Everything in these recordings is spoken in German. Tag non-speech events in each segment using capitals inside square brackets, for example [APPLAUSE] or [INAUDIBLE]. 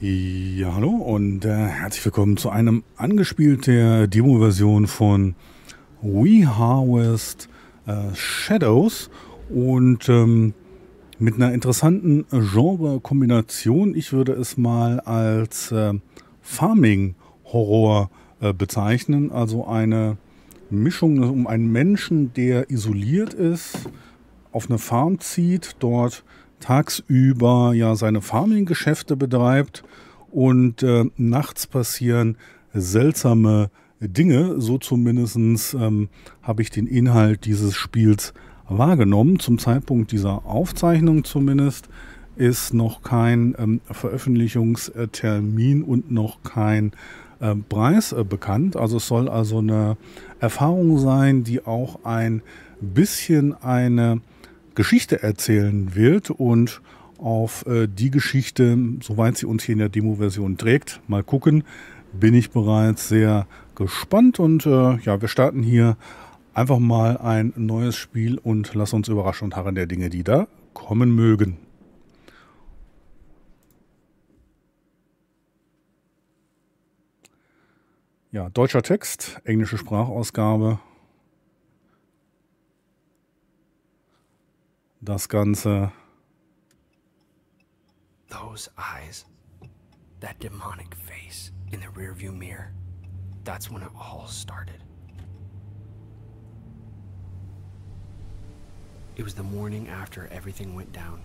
Ja, hallo und äh, herzlich willkommen zu einem angespielt der Demo-Version von We Harvest äh, Shadows und ähm, mit einer interessanten Genre-Kombination. Ich würde es mal als äh, Farming-Horror äh, bezeichnen, also eine Mischung um einen Menschen, der isoliert ist, auf eine Farm zieht, dort tagsüber ja seine Farming-Geschäfte betreibt und äh, nachts passieren seltsame Dinge. So zumindest ähm, habe ich den Inhalt dieses Spiels wahrgenommen. Zum Zeitpunkt dieser Aufzeichnung zumindest ist noch kein ähm, Veröffentlichungstermin und noch kein äh, Preis äh, bekannt. Also es soll also eine Erfahrung sein, die auch ein bisschen eine Geschichte erzählen wird und auf äh, die Geschichte, soweit sie uns hier in der Demo-Version trägt, mal gucken, bin ich bereits sehr gespannt und äh, ja, wir starten hier einfach mal ein neues Spiel und lass uns überraschen und harren der Dinge, die da kommen mögen. Ja, deutscher Text, englische Sprachausgabe, das Ganze. Those eyes, that demonic face in the rearview mirror, that's when it all started. It was the morning after everything went down.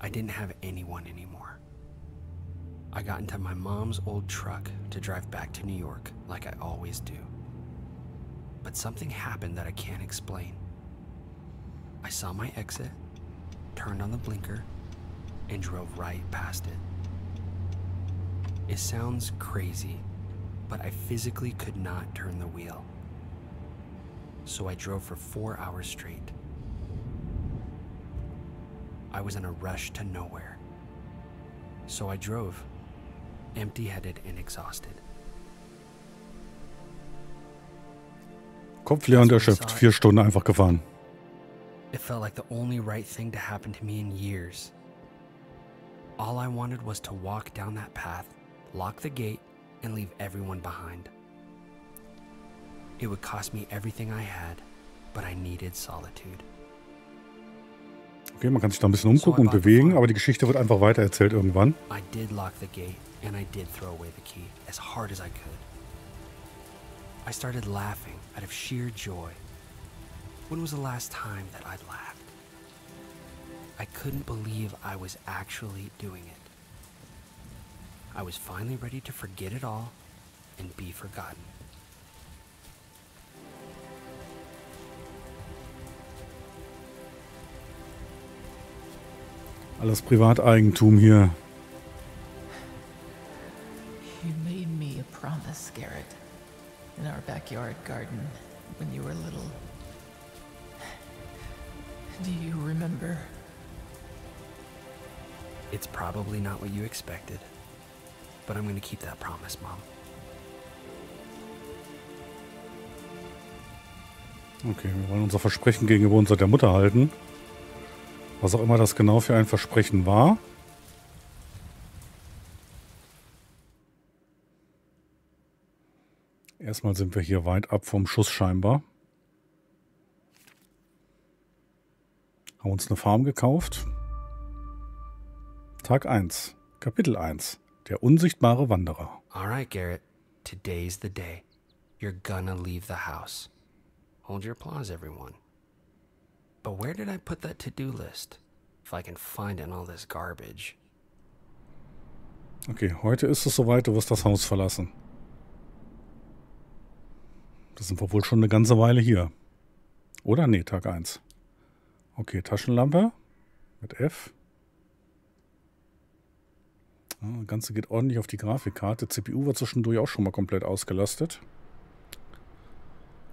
I didn't have anyone anymore. I got into my mom's old truck to drive back to New York like I always do. But something happened that I can't explain. I saw my exit, turned on the blinker, and drove right past it. It sounds crazy, but I physically could not turn the wheel. So I drove for four hours straight. I was in a rush to nowhere. So I drove, empty headed and exhausted. Kopf leer und erschöpft. Vier Stunden einfach gefahren. It felt like the only right thing to happen to me in years. All I wanted was to walk down that path, lock the gate, and leave everyone behind. It would cost me everything I had, but I needed solitude. Okay, man kann sich da ein bisschen umgucken und bewegen, aber die Geschichte wird einfach weitererzählt irgendwann. I did lock the gate, and I did throw away the key as hard as I could. I started laughing out of sheer joy. When was the last time that I'd laughed? I couldn't believe I was actually doing it. I was finally ready to forget it all and be forgotten. Alles Privateigentum hier. You made me a promise, Garrett, in our backyard garden when you were little. Do you remember? It's probably not what you expected, but I'm going to keep that promise, Mom. Okay, wir wollen unser Versprechen gegenüber unserer Mutter halten. Was auch immer das genau für ein Versprechen war. Erstmal sind wir hier weit ab vom Schuss scheinbar. Haben uns eine Farm gekauft. Tag 1, Kapitel 1. Der unsichtbare Wanderer. All right, Garrett. Today's the day. You're gonna leave the house. Hold your applause, everyone. But where did I put that to do list? If I can find it in all this garbage. Okay, heute ist es soweit, du wirst das Haus verlassen. Das sind wir wohl schon eine ganze Weile hier. Oder? Nee, Tag 1. Okay, Taschenlampe mit F. Ja, das Ganze geht ordentlich auf die Grafikkarte. CPU war zwischendurch auch schon mal komplett ausgelastet.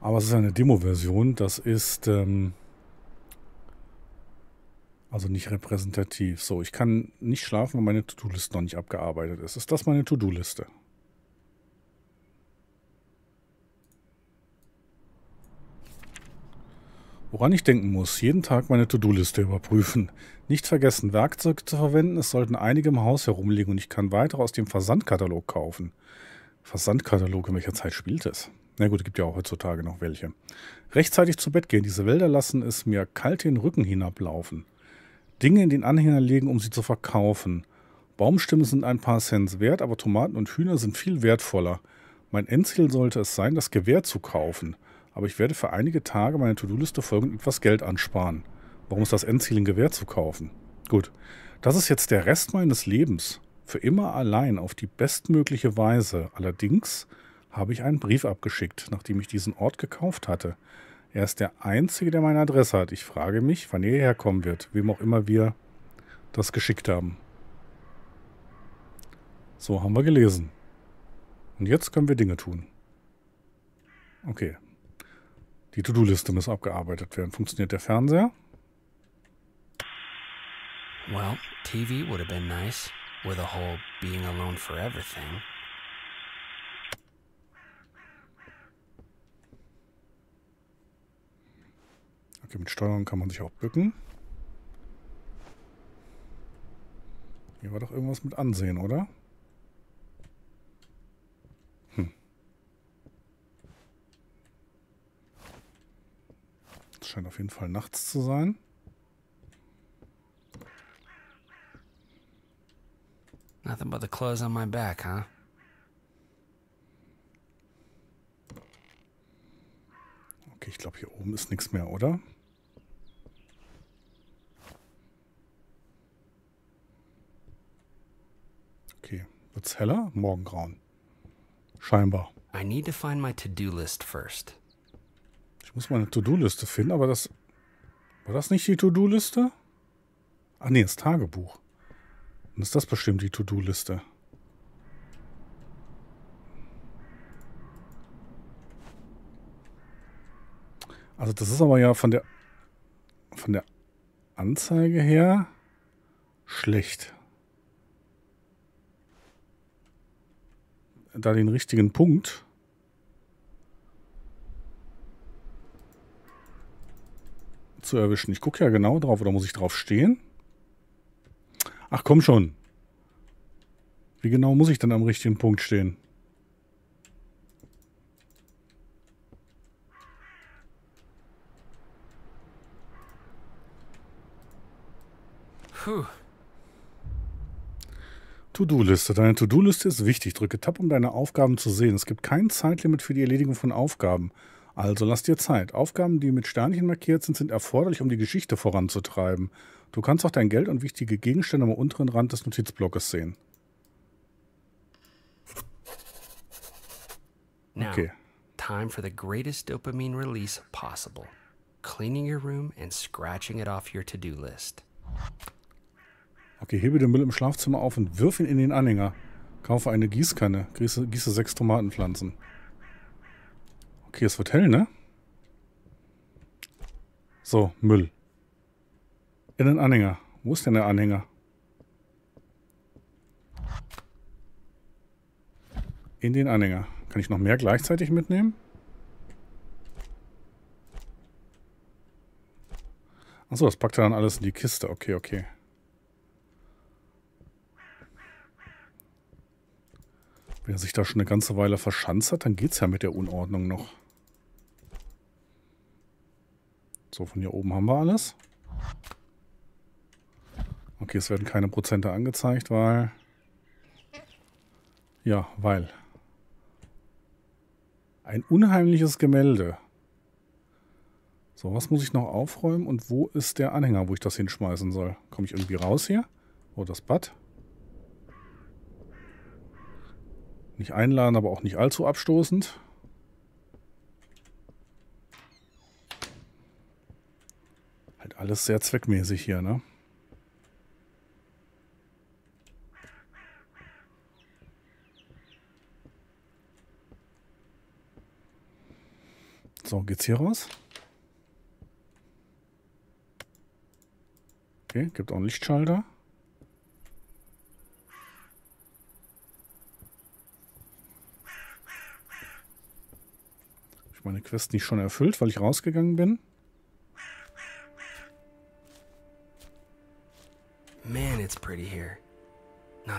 Aber es ist eine Demo-Version. Das ist ähm, also nicht repräsentativ. So, ich kann nicht schlafen, weil meine To-Do-Liste noch nicht abgearbeitet ist. Ist das meine To-Do-Liste? Woran ich denken muss, jeden Tag meine To-Do-Liste überprüfen. Nicht vergessen, Werkzeuge zu verwenden. Es sollten einige im Haus herumliegen und ich kann weitere aus dem Versandkatalog kaufen. Versandkatalog, in welcher Zeit spielt es? Na gut, es gibt ja auch heutzutage noch welche. Rechtzeitig zu Bett gehen. Diese Wälder lassen es mir kalt den Rücken hinablaufen. Dinge in den Anhänger legen, um sie zu verkaufen. Baumstämme sind ein paar Cent wert, aber Tomaten und Hühner sind viel wertvoller. Mein Endziel sollte es sein, das Gewehr zu kaufen. Aber ich werde für einige Tage meine To-Do-Liste folgen und etwas Geld ansparen. Warum ist das Endziel, ein Gewehr zu kaufen? Gut, das ist jetzt der Rest meines Lebens. Für immer allein auf die bestmögliche Weise. Allerdings habe ich einen Brief abgeschickt, nachdem ich diesen Ort gekauft hatte. Er ist der Einzige, der meine Adresse hat. Ich frage mich, wann er hierher kommen wird, wem auch immer wir das geschickt haben. So haben wir gelesen. Und jetzt können wir Dinge tun. Okay. Die To-Do-Liste muss abgearbeitet werden. Funktioniert der Fernseher? Well, TV would have been nice, with a whole being alone forever thing. Okay, mit Steuerung kann man sich auch bücken. Hier war doch irgendwas mit Ansehen, oder? Das scheint auf jeden Fall nachts zu sein. Nothing but the clothes on my back, huh? Okay, ich glaube, hier oben ist nichts mehr, oder? Okay, wird's heller? Morgengrauen. Scheinbar. I need to find my to-do list first. Ich muss meine To-Do-Liste finden, aber das... War das nicht die To-Do-Liste? Ach nee, das Tagebuch. Dann ist das bestimmt die To-Do-Liste. Also das ist aber ja von der von der Anzeige her schlecht. Da den richtigen Punkt zu erwischen. Ich gucke ja genau drauf, oder muss ich drauf stehen? Ach komm schon. Wie genau muss ich denn am richtigen Punkt stehen? To-Do-Liste. Deine To-Do-Liste ist wichtig. Drücke Tab, um deine Aufgaben zu sehen. Es gibt kein Zeitlimit für die Erledigung von Aufgaben. Also lass dir Zeit. Aufgaben, die mit Sternchen markiert sind, sind erforderlich, um die Geschichte voranzutreiben. Du kannst auch dein Geld und wichtige Gegenstände am unteren Rand des Notizblocks sehen. Okay. time for the greatest dopamine release possible. Cleaning your room and scratching it off your to-do list. Okay, hebe den Müll im Schlafzimmer auf und wirf ihn in den Anhänger. Kaufe eine Gießkanne. Gieße, gieße sechs Tomatenpflanzen. Okay, wird hell, ne? So, Müll. In den Anhänger. Wo ist denn der Anhänger? In den Anhänger. Kann ich noch mehr gleichzeitig mitnehmen? Achso, das packt er dann alles in die Kiste. Okay, okay. Wenn er sich da schon eine ganze Weile verschanzt hat, dann geht's ja mit der Unordnung noch. So, von hier oben haben wir alles. Okay, es werden keine Prozente angezeigt, weil... Ja, weil... Ein unheimliches Gemälde. So, was muss ich noch aufräumen und wo ist der Anhänger, wo ich das hinschmeißen soll? Komme ich irgendwie raus hier? Oh, das Bad. Nicht einladen, aber auch nicht allzu abstoßend. Halt alles sehr zweckmäßig hier, ne? So, geht's hier raus? Okay, gibt auch einen Lichtschalter. Ich meine Quest nicht schon erfüllt, weil ich rausgegangen bin?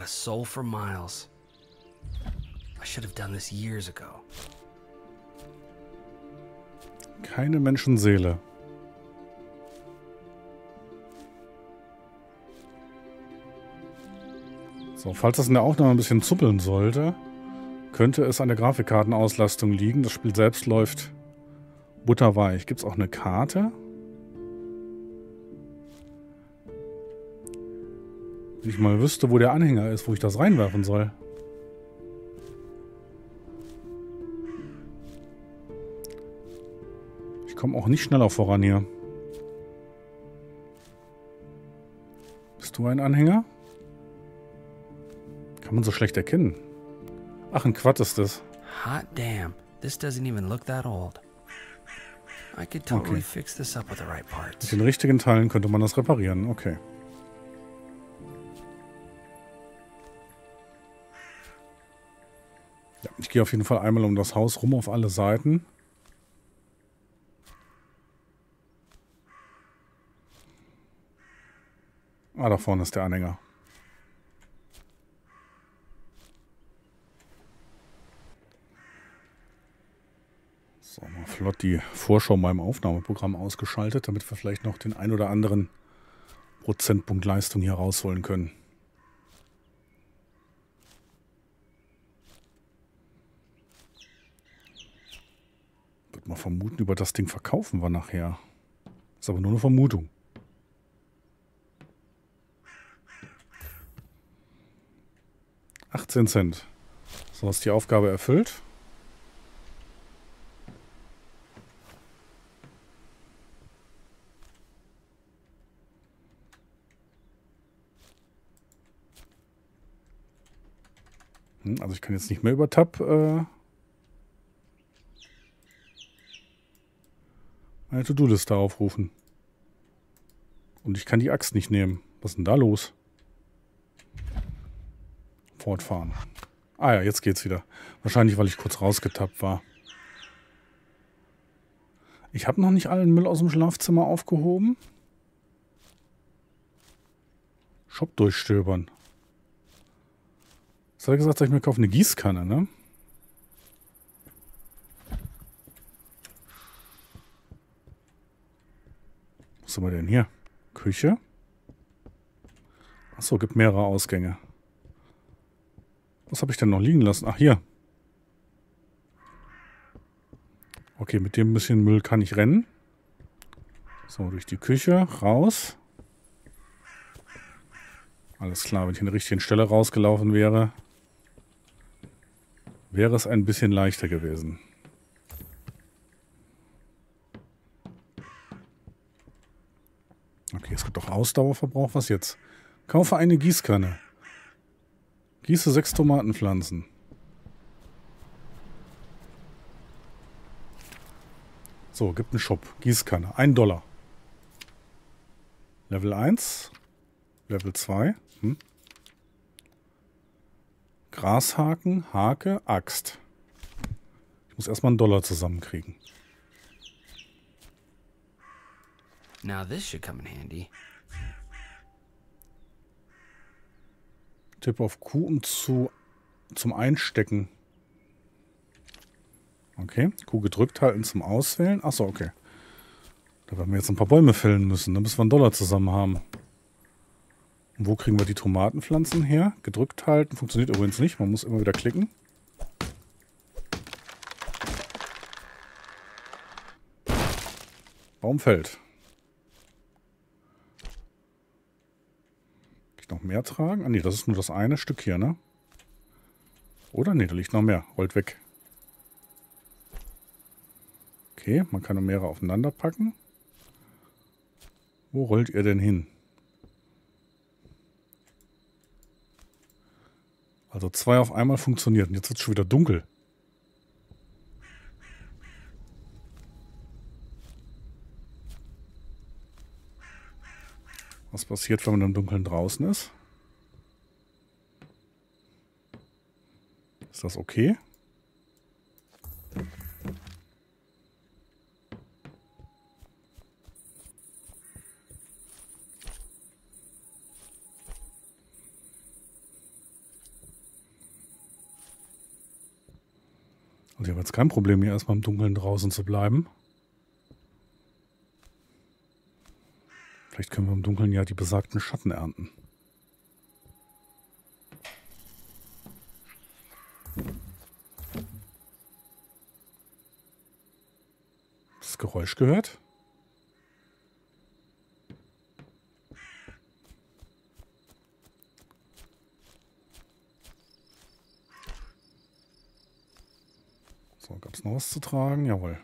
A soul for miles. I should have done this years ago. Keine Menschenseele. So, falls das in der Aufnahme ein bisschen zuppeln sollte, könnte es an der Grafikkartenauslastung liegen. Das Spiel selbst läuft butterweich. Gibt es auch eine Karte? Wenn ich mal wüsste, wo der Anhänger ist, wo ich das reinwerfen soll. Ich komme auch nicht schneller voran hier. Bist du ein Anhänger? Kann man so schlecht erkennen. Ach, ein Quad ist das. Hot damn, this doesn't even look that old. I could totally Okay. fix this up with the right Mit parts. den richtigen Teilen könnte man das reparieren. Okay. Ich gehe auf jeden Fall einmal um das Haus rum auf alle Seiten. Ah, da vorne ist der Anhänger. So, mal flott die Vorschau beim Aufnahmeprogramm ausgeschaltet, damit wir vielleicht noch den ein oder anderen Prozentpunkt Leistung hier rausholen können. Würde mal vermuten, über das Ding verkaufen wir nachher. Ist aber nur eine Vermutung. Achtzehn Cent. So hast die Aufgabe erfüllt. Hm, Also ich kann jetzt nicht mehr über Tab äh, meine To-Do-Liste aufrufen. Und ich kann die Axt nicht nehmen. Was ist denn da los? Fortfahren. Ah ja, jetzt geht's wieder. Wahrscheinlich, weil ich kurz rausgetappt war. Ich habe noch nicht allen Müll aus dem Schlafzimmer aufgehoben. Shop durchstöbern. Was hat er gesagt, soll ich mir kaufen? Eine Gießkanne, ne? Wo sind wir denn hier? Küche? Achso, gibt mehrere Ausgänge. Was habe ich denn noch liegen lassen? Ach, hier. Okay, mit dem bisschen Müll kann ich rennen. So, durch die Küche, raus. Alles klar, wenn ich an der richtigen Stelle rausgelaufen wäre, wäre es ein bisschen leichter gewesen. Okay, es gibt auch Ausdauerverbrauch. Was jetzt? Kaufe eine Gießkanne. Gieße sechs Tomatenpflanzen. So, gibt einen Shop. Gießkanne. Ein Dollar. Level 1. Level 2. Hm. Grashaken, Hake, Axt. Ich muss erstmal einen Dollar zusammenkriegen. Now this should come in handy. Tipp auf Q, um zu, zum Einstecken. Okay, Q gedrückt halten zum Auswählen. Achso, okay. Da werden wir jetzt ein paar Bäume fällen müssen. Da müssen wir einen Dollar zusammen haben. Und wo kriegen wir die Tomatenpflanzen her? Gedrückt halten. Funktioniert übrigens nicht. Man muss immer wieder klicken. Baum fällt. Ich noch mehr tragen? Ah nee, das ist nur das eine Stück hier, ne? Oder? Nee, da liegt noch mehr. Rollt weg. Okay, man kann noch mehrere aufeinander packen. Wo rollt ihr denn hin? Also zwei auf einmal funktioniert. Und jetzt wird es schon wieder dunkel. Was passiert, wenn man im Dunkeln draußen ist? Ist das okay? Also ich habe jetzt kein Problem, hier erstmal im Dunkeln draußen zu bleiben. Vielleicht können wir im Dunkeln ja die besagten Schatten ernten. Das Geräusch gehört? So, gab es noch was zu tragen? Jawohl.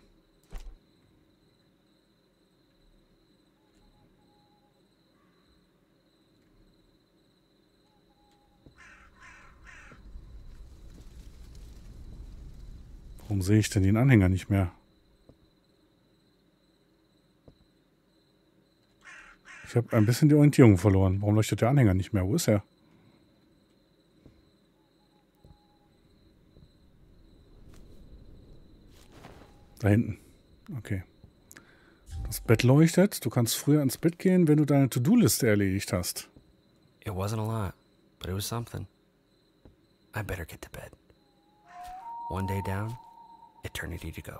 Sehe ich denn den Anhänger nicht mehr? Ich habe ein bisschen die Orientierung verloren. Warum leuchtet der Anhänger nicht mehr? Wo ist er? Da hinten. Okay. Das Bett leuchtet. Du kannst früher ins Bett gehen, wenn du deine To-Do-Liste erledigt hast. It wasn't a lot, but it was something. I better get to bed. One day down, eternity to go.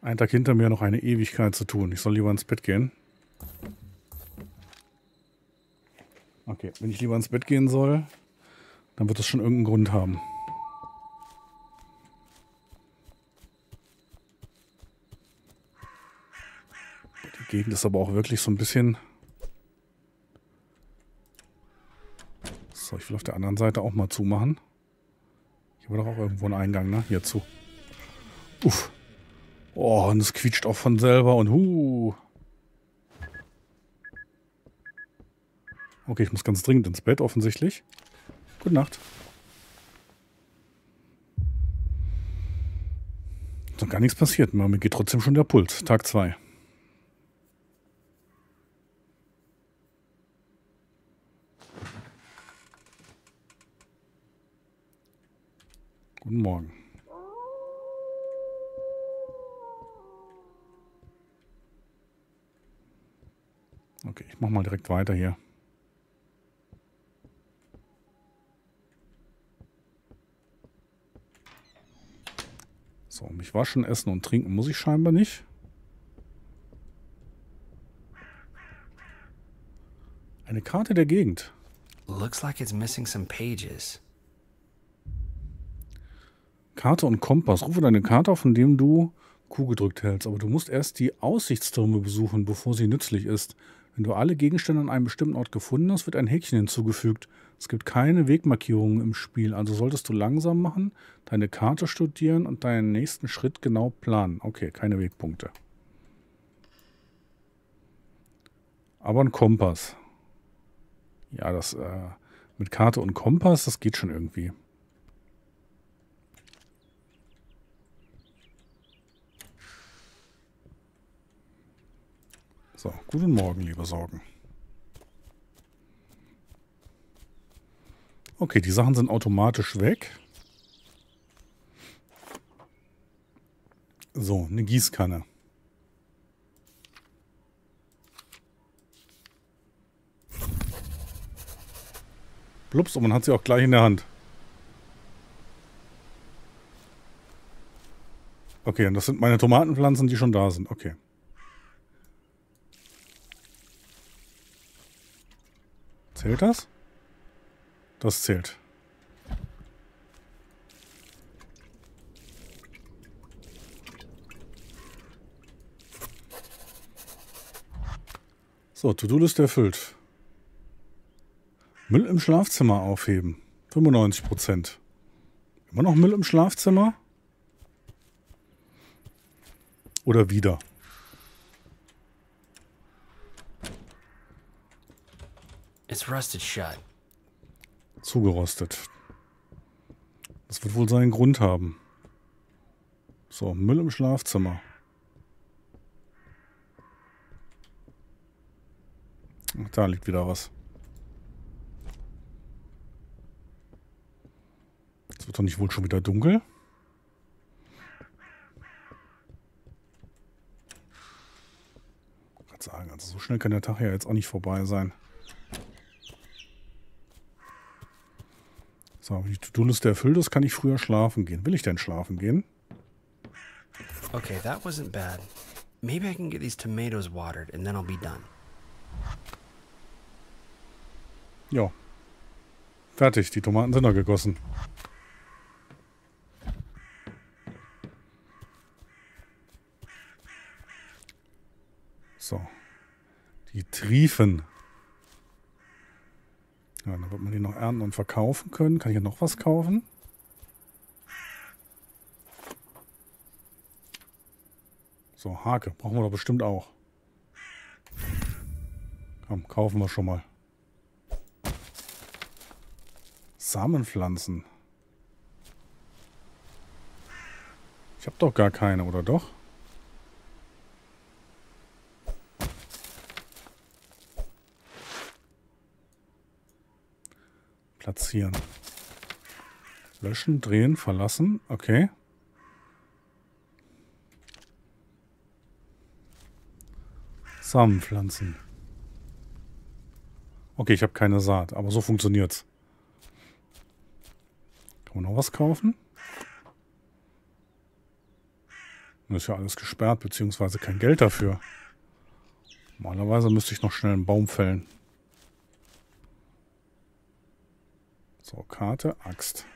Ein Tag hinter mir noch eine Ewigkeit zu tun. Ich soll lieber ins Bett gehen. Okay, wenn ich lieber ins Bett gehen soll, dann wird das schon irgendeinen Grund haben. Die Gegend ist aber auch wirklich so ein bisschen... So, ich will auf der anderen Seite auch mal zumachen. Hier war doch auch irgendwo ein Eingang, ne? Hier zu. Uff. Oh, und es quietscht auch von selber und hu. Okay, ich muss ganz dringend ins Bett, offensichtlich. Gute Nacht. Ist noch gar nichts passiert. Mir geht trotzdem schon der Puls. Tag 2. Guten Morgen. Okay, ich mach mal direkt weiter hier. So, mich waschen, essen und trinken muss ich scheinbar nicht. Eine Karte der Gegend. Looks like it's missing some pages. Karte und Kompass. Rufe deine Karte auf, indem du Q gedrückt hältst. Aber du musst erst die Aussichtstürme besuchen, bevor sie nützlich ist. Wenn du alle Gegenstände an einem bestimmten Ort gefunden hast, wird ein Häkchen hinzugefügt. Es gibt keine Wegmarkierungen im Spiel, also solltest du langsam machen, deine Karte studieren und deinen nächsten Schritt genau planen. Okay, keine Wegpunkte. Aber ein Kompass. Ja, das äh, mit Karte und Kompass, das geht schon irgendwie. So, guten Morgen, liebe Sorgen. Okay, die Sachen sind automatisch weg. So, eine Gießkanne. Blups, und man hat sie auch gleich in der Hand. Okay, und das sind meine Tomatenpflanzen, die schon da sind. Okay. Zählt das? Das zählt. So, To-Do-Liste erfüllt. Müll im Schlafzimmer aufheben. 95 Prozent. Immer noch Müll im Schlafzimmer? Oder wieder? It's rusted shut. Zugerostet. Das wird wohl seinen Grund haben. So, Müll im Schlafzimmer. Ach, da liegt wieder was. Es wird doch nicht wohl schon wieder dunkel? Ich kann sagen, also so schnell kann der Tag ja jetzt auch nicht vorbei sein. So, wenn die To-Do-Liste erfüllt ist, kann ich früher schlafen gehen. Will ich denn schlafen gehen? Okay, that wasn't bad. Maybe I can get these tomatoes watered and then I'll be done. Ja. Fertig, die Tomaten sind noch gegossen. So. Die Triefen. Ja, dann wird man die noch ernten und verkaufen können. Kann ich ja noch was kaufen? So, Hake. Brauchen wir doch bestimmt auch. Komm, kaufen wir schon mal. Samenpflanzen. Ich habe doch gar keine, oder doch? Platzieren. Löschen, drehen, verlassen. Okay. Samenpflanzen. Okay, ich habe keine Saat, aber so funktioniert's. Kann man noch was kaufen? Das ist ja alles gesperrt, beziehungsweise kein Geld dafür. Normalerweise müsste ich noch schnell einen Baum fällen. So, Karte, Axt.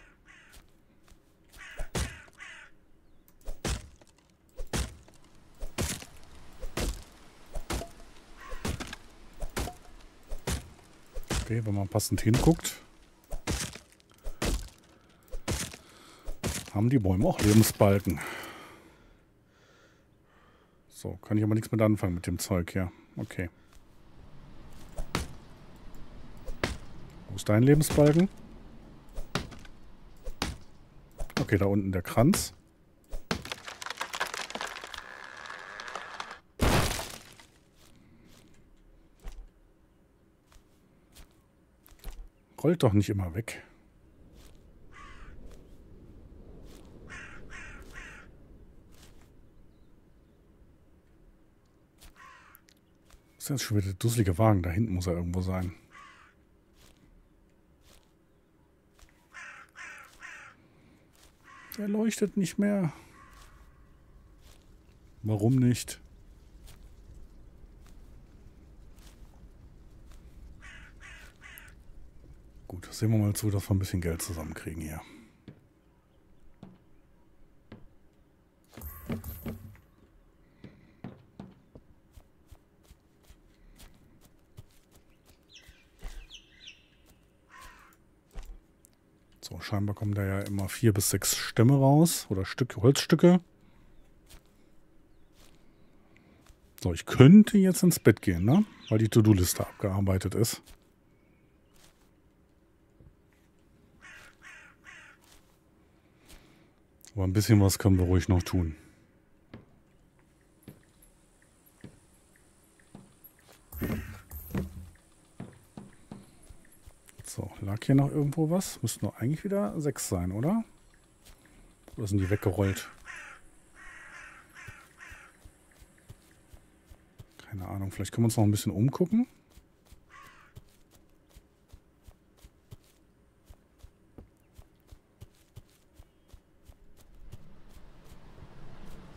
Okay, wenn man passend hinguckt, haben die Bäume auch Lebensbalken. So, kann ich aber nichts mit anfangen mit dem Zeug hier. Okay. Wo ist dein Lebensbalken? Okay, da unten der Kranz. Rollt doch nicht immer weg. Das ist jetzt schon wieder der dusselige Wagen. Da hinten muss er irgendwo sein. Der leuchtet nicht mehr. Warum nicht? Gut, sehen wir mal zu, dass wir ein bisschen Geld zusammenkriegen hier. Scheinbar kommen da ja immer vier bis sechs Stämme raus oder Stücke, Holzstücke. So, ich könnte jetzt ins Bett gehen, ne? Weil die To-Do-Liste abgearbeitet ist. Aber ein bisschen was können wir ruhig noch tun. So, lag hier noch irgendwo was? Müssten noch eigentlich wieder sechs sein, oder? Oder sind die weggerollt? Keine Ahnung, vielleicht können wir uns noch ein bisschen umgucken.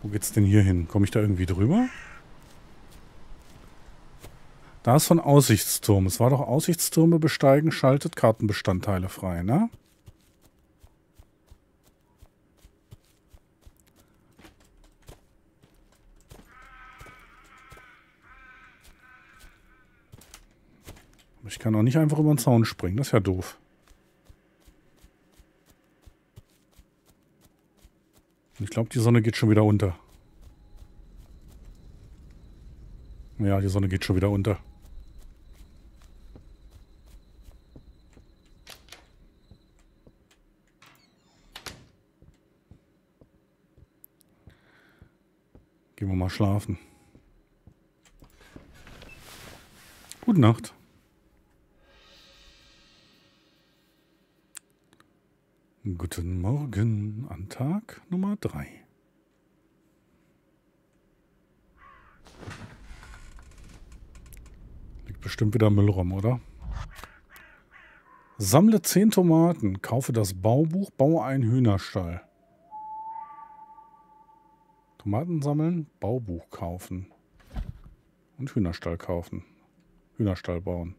Wo geht's denn hier hin? Komme ich da irgendwie drüber? Da ist von Aussichtsturm. Es war doch Aussichtstürme besteigen, schaltet Kartenbestandteile frei, ne? Ich kann auch nicht einfach über den Zaun springen. Das ist ja doof. Ich glaube, die Sonne geht schon wieder unter. Ja, die Sonne geht schon wieder unter. Mal schlafen. Gute Nacht. Guten Morgen an Tag Nummer 3. Liegt bestimmt wieder Müll rum, oder? Sammle 10 Tomaten, kaufe das Baubuch, baue einen Hühnerstall. Tomaten sammeln, Baubuch kaufen. Und Hühnerstall kaufen. Hühnerstall bauen.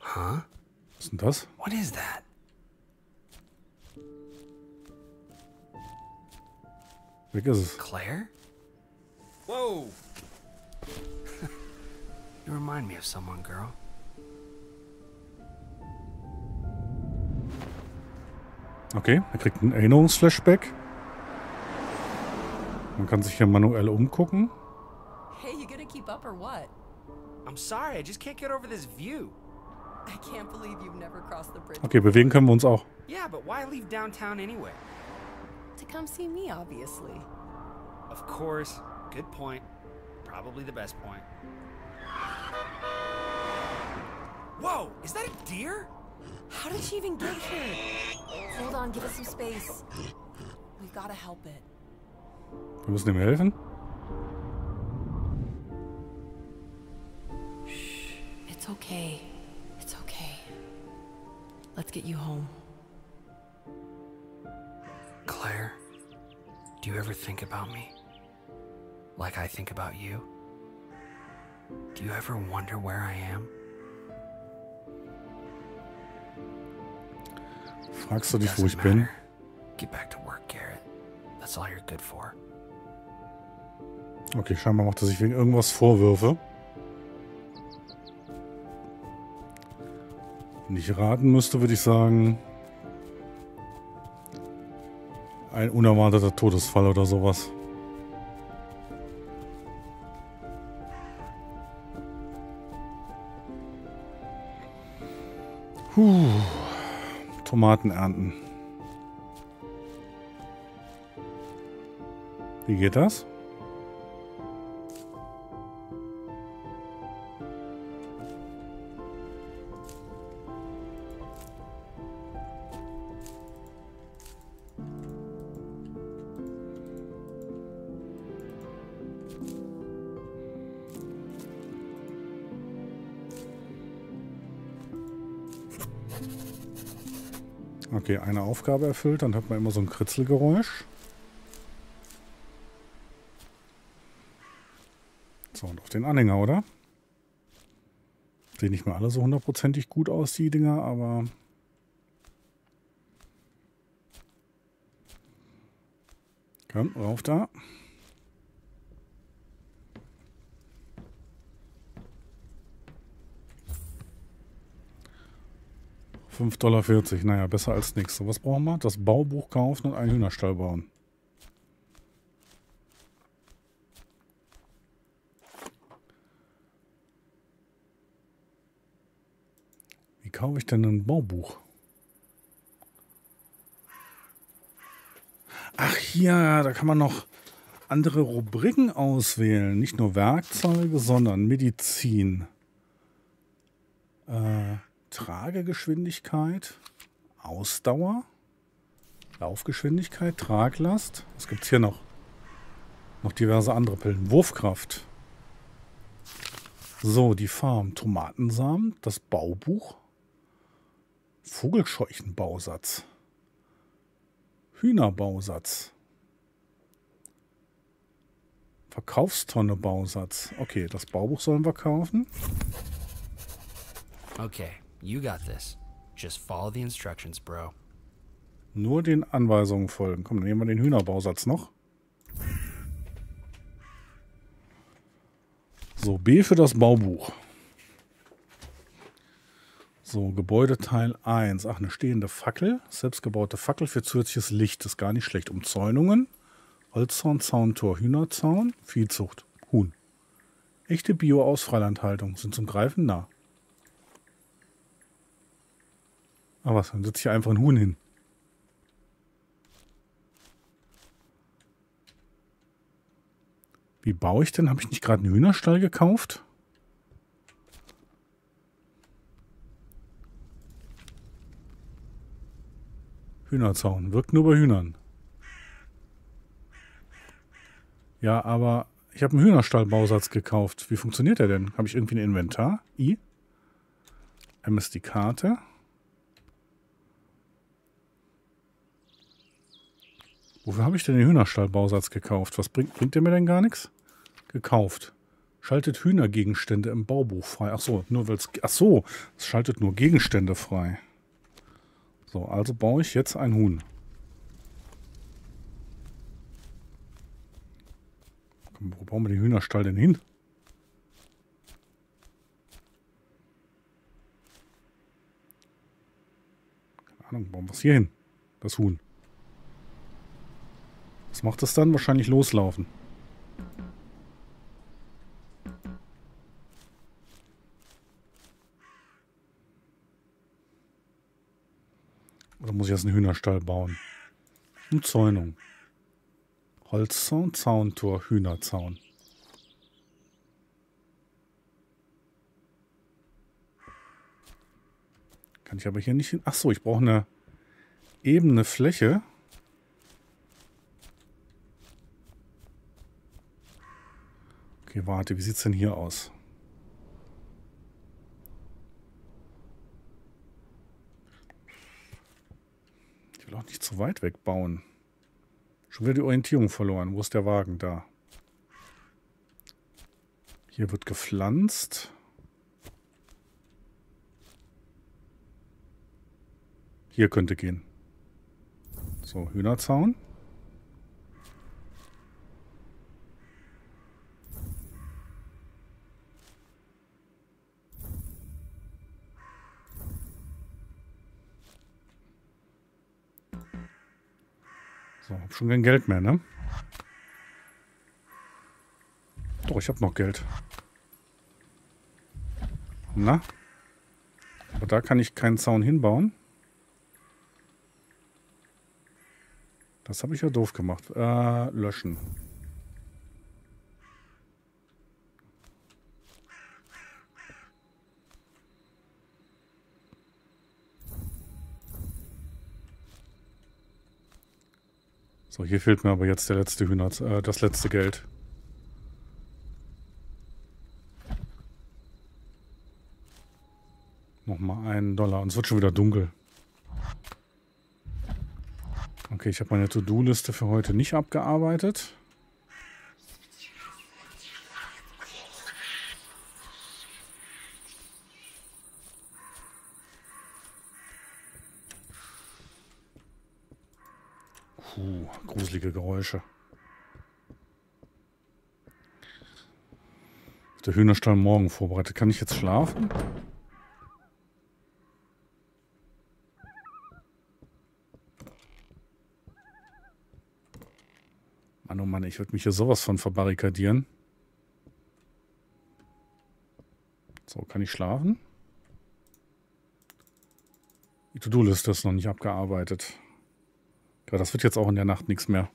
Huh? Was ist denn das? What is that? Weg ist es. Claire? Whoa! [LAUGHS] you remind me of someone, girl. Okay, er kriegt einen Erinnerungsflashback. Man kann sich hier manuell umgucken. Hey, you gonna keep up or what? I'm sorry, I just can't get over this view. I can't believe you've never crossed the bridge. Okay, bewegen können wir uns auch. Yeah, but why leave downtown anyway? To come see me, obviously. Of course. Good point. Probably the best point. Whoa! Is that a deer? How did she even get here? Hold on, give us some space. We've gotta help it. Wir müssen ihm helfen. It's okay. It's okay. Let's get you home. Claire, do you ever think about me? Like I think about you? Do you ever wonder where I am? Fragst du dich, wo ich bin? matter. Get back to work, Garrett. That's all you're good for. Okay, scheinbar macht er sich wegen irgendwas Vorwürfe. Wenn ich raten müsste, würde ich sagen, ein unerwarteter Todesfall oder sowas. Puh. Tomaten ernten. Wie geht das? Okay, eine Aufgabe erfüllt, dann hört man immer so ein Kritzelgeräusch. So, und auf den Anhänger, oder? Sehen nicht mehr alle so hundertprozentig gut aus, die Dinger, aber... Komm, rauf da. Fünf Dollar, vierzig. naja, besser als nichts. So, was brauchen wir? Das Baubuch kaufen und einen Hühnerstall bauen. Wie kaufe ich denn ein Baubuch? Ach hier, da kann man noch andere Rubriken auswählen. Nicht nur Werkzeuge, sondern Medizin. Äh, Tragegeschwindigkeit, Ausdauer, Laufgeschwindigkeit, Traglast. Was gibt es hier noch? Noch diverse andere Pillen. Wurfkraft. So, die Farm. Tomatensamen, das Baubuch, Vogelscheuchenbausatz, Hühnerbausatz, Verkaufstonne Bausatz. Okay, das Baubuch sollen wir kaufen. Okay, you got this. Just follow the instructions, bro. Nur den Anweisungen folgen. Komm, dann nehmen wir den Hühnerbausatz noch. So, B für das Baubuch. So, Gebäudeteil 1. Ach, eine stehende Fackel. Selbstgebaute Fackel für zusätzliches Licht. Ist gar nicht schlecht. Umzäunungen. Holzzaun, Zauntor, Hühnerzaun, Viehzucht, Huhn. Echte Bio-Aus-Freilandhaltung. Sind zum Greifen nah. Ah was, dann sitzt hier einfach ein Huhn hin. Wie baue ich denn? Habe ich nicht gerade einen Hühnerstall gekauft? Hühnerzaun. Wirkt nur bei Hühnern. Ja, aber ich habe einen Hühnerstallbausatz gekauft. Wie funktioniert der denn? Habe ich irgendwie ein Inventar? I? M ist die Karte. Wofür habe ich denn den Hühnerstallbausatz gekauft? Was bringt, bringt der mir denn gar nichts? Gekauft. Schaltet Hühnergegenstände im Baubuch frei. Ach so, nur weil es. Ach so, es schaltet nur Gegenstände frei. So, also baue ich jetzt ein Huhn. Wo bauen wir den Hühnerstall denn hin? Keine Ahnung, bauen wir es hier hin? Das Huhn. Was macht es dann? Wahrscheinlich loslaufen. Oder muss ich jetzt einen Hühnerstall bauen? Umzäunung. Holzzaun, Zauntor, Hühnerzaun. Kann ich aber hier nicht hin. Achso, ich brauche eine ebene Fläche. Okay, warte, wie sieht es denn hier aus? Ich will auch nicht zu weit weg bauen. Schon wieder die Orientierung verloren. Wo ist der Wagen? Da. Hier wird gepflanzt. Hier könnte gehen. So, Hühnerzaun. So, hab schon kein Geld mehr, ne? Doch, ich habe noch Geld. Na? Aber da kann ich keinen Zaun hinbauen. Das habe ich ja doof gemacht. Äh, löschen. So, hier fehlt mir aber jetzt der letzte Hühner, äh, das letzte Geld. Nochmal einen Dollar. Und es wird schon wieder dunkel. Okay, ich habe meine To-Do-Liste für heute nicht abgearbeitet. Puh, gruselige Geräusche. Der Hühnerstall morgen vorbereitet. Kann ich jetzt schlafen? Mann, oh Mann, ich würde mich hier sowas von verbarrikadieren. So, kann ich schlafen? Die To-Do-Liste ist noch nicht abgearbeitet. Ja, das wird jetzt auch in der Nacht nichts mehr.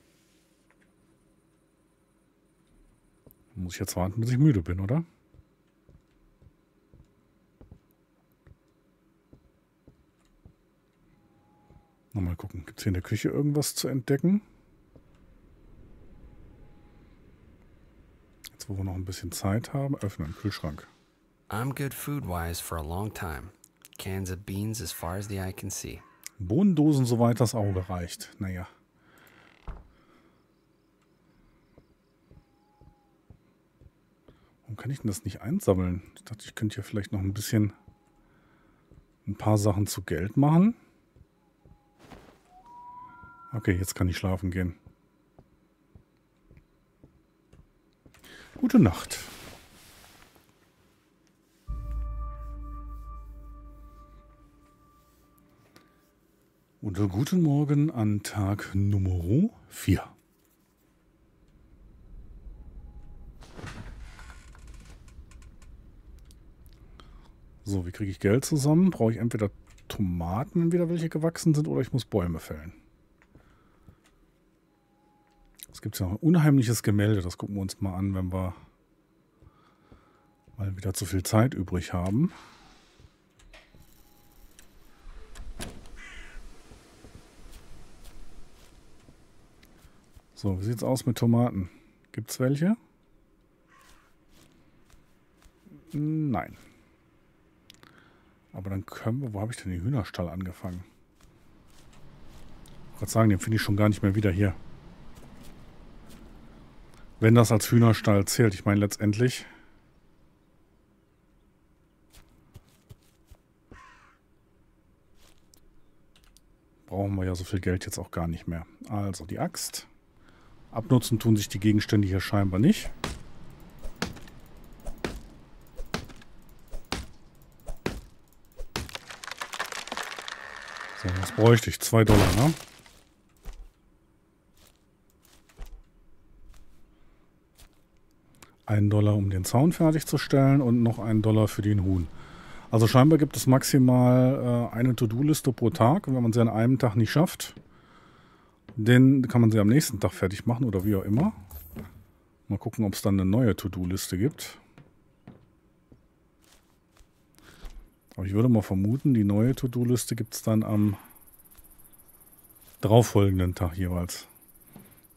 Muss ich jetzt warten, bis ich müde bin, oder? Nochmal gucken. Gibt es hier in der Küche irgendwas zu entdecken? Jetzt, wo wir noch ein bisschen Zeit haben, öffnen Kühlschrank. I'm good food-wise for a long time. Cans of beans as far as the eye can see. Bohnendosen, soweit das Auge reicht. Naja. Warum kann ich denn das nicht einsammeln? Ich dachte, ich könnte hier vielleicht noch ein bisschen ein paar Sachen zu Geld machen. Okay, jetzt kann ich schlafen gehen. Gute Nacht. Und guten Morgen an Tag Nummer 4. So, wie kriege ich Geld zusammen? Brauche ich entweder Tomaten, wenn wieder welche gewachsen sind, oder ich muss Bäume fällen. Es gibt ja noch ein unheimliches Gemälde, das gucken wir uns mal an, wenn wir mal wieder zu viel Zeit übrig haben. So, wie sieht's aus mit Tomaten? Gibt's welche? Nein. Aber dann können wir... Wo habe ich denn den Hühnerstall angefangen? Ich wollte sagen, den finde ich schon gar nicht mehr wieder hier. Wenn das als Hühnerstall zählt. Ich meine, letztendlich... Brauchen wir ja so viel Geld jetzt auch gar nicht mehr. Also die Axt. Abnutzen tun sich die Gegenstände hier scheinbar nicht. So, was bräuchte ich? Zwei Dollar, ne? Einen Dollar, um den Zaun fertigzustellen und noch einen Dollar für den Huhn. Also scheinbar gibt es maximal äh, eine To-Do-Liste pro Tag. Und wenn man sie an einem Tag nicht schafft, dann kann man sie am nächsten Tag fertig machen oder wie auch immer. Mal gucken, ob es dann eine neue To-Do-Liste gibt. Aber ich würde mal vermuten, die neue To-Do-Liste gibt es dann am darauffolgenden Tag jeweils.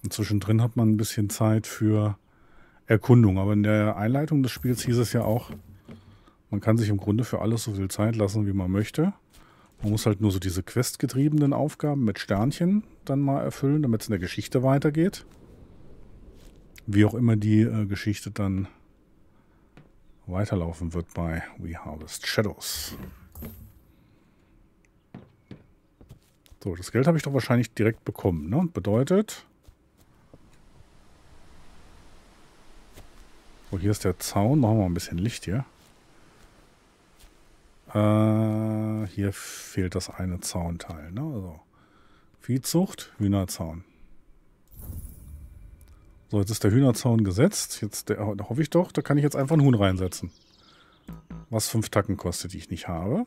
Und zwischendrin hat man ein bisschen Zeit für Erkundung. Aber in der Einleitung des Spiels hieß es ja auch, man kann sich im Grunde für alles so viel Zeit lassen, wie man möchte. Man muss halt nur so diese questgetriebenen Aufgaben mit Sternchen dann mal erfüllen, damit es in der Geschichte weitergeht. Wie auch immer die äh, Geschichte dann weiterlaufen wird bei We Harvest Shadows. So, das Geld habe ich doch wahrscheinlich direkt bekommen. Ne? Bedeutet... So, hier ist der Zaun. Machen wir mal ein bisschen Licht hier. Äh, hier fehlt das eine Zaunteil. Ne? Also Viehzucht, Hühnerzaun. So, jetzt ist der Hühnerzaun gesetzt. Jetzt der, hoffe ich doch, da kann ich jetzt einfach ein Huhn reinsetzen. Was fünf Tacken kostet, die ich nicht habe.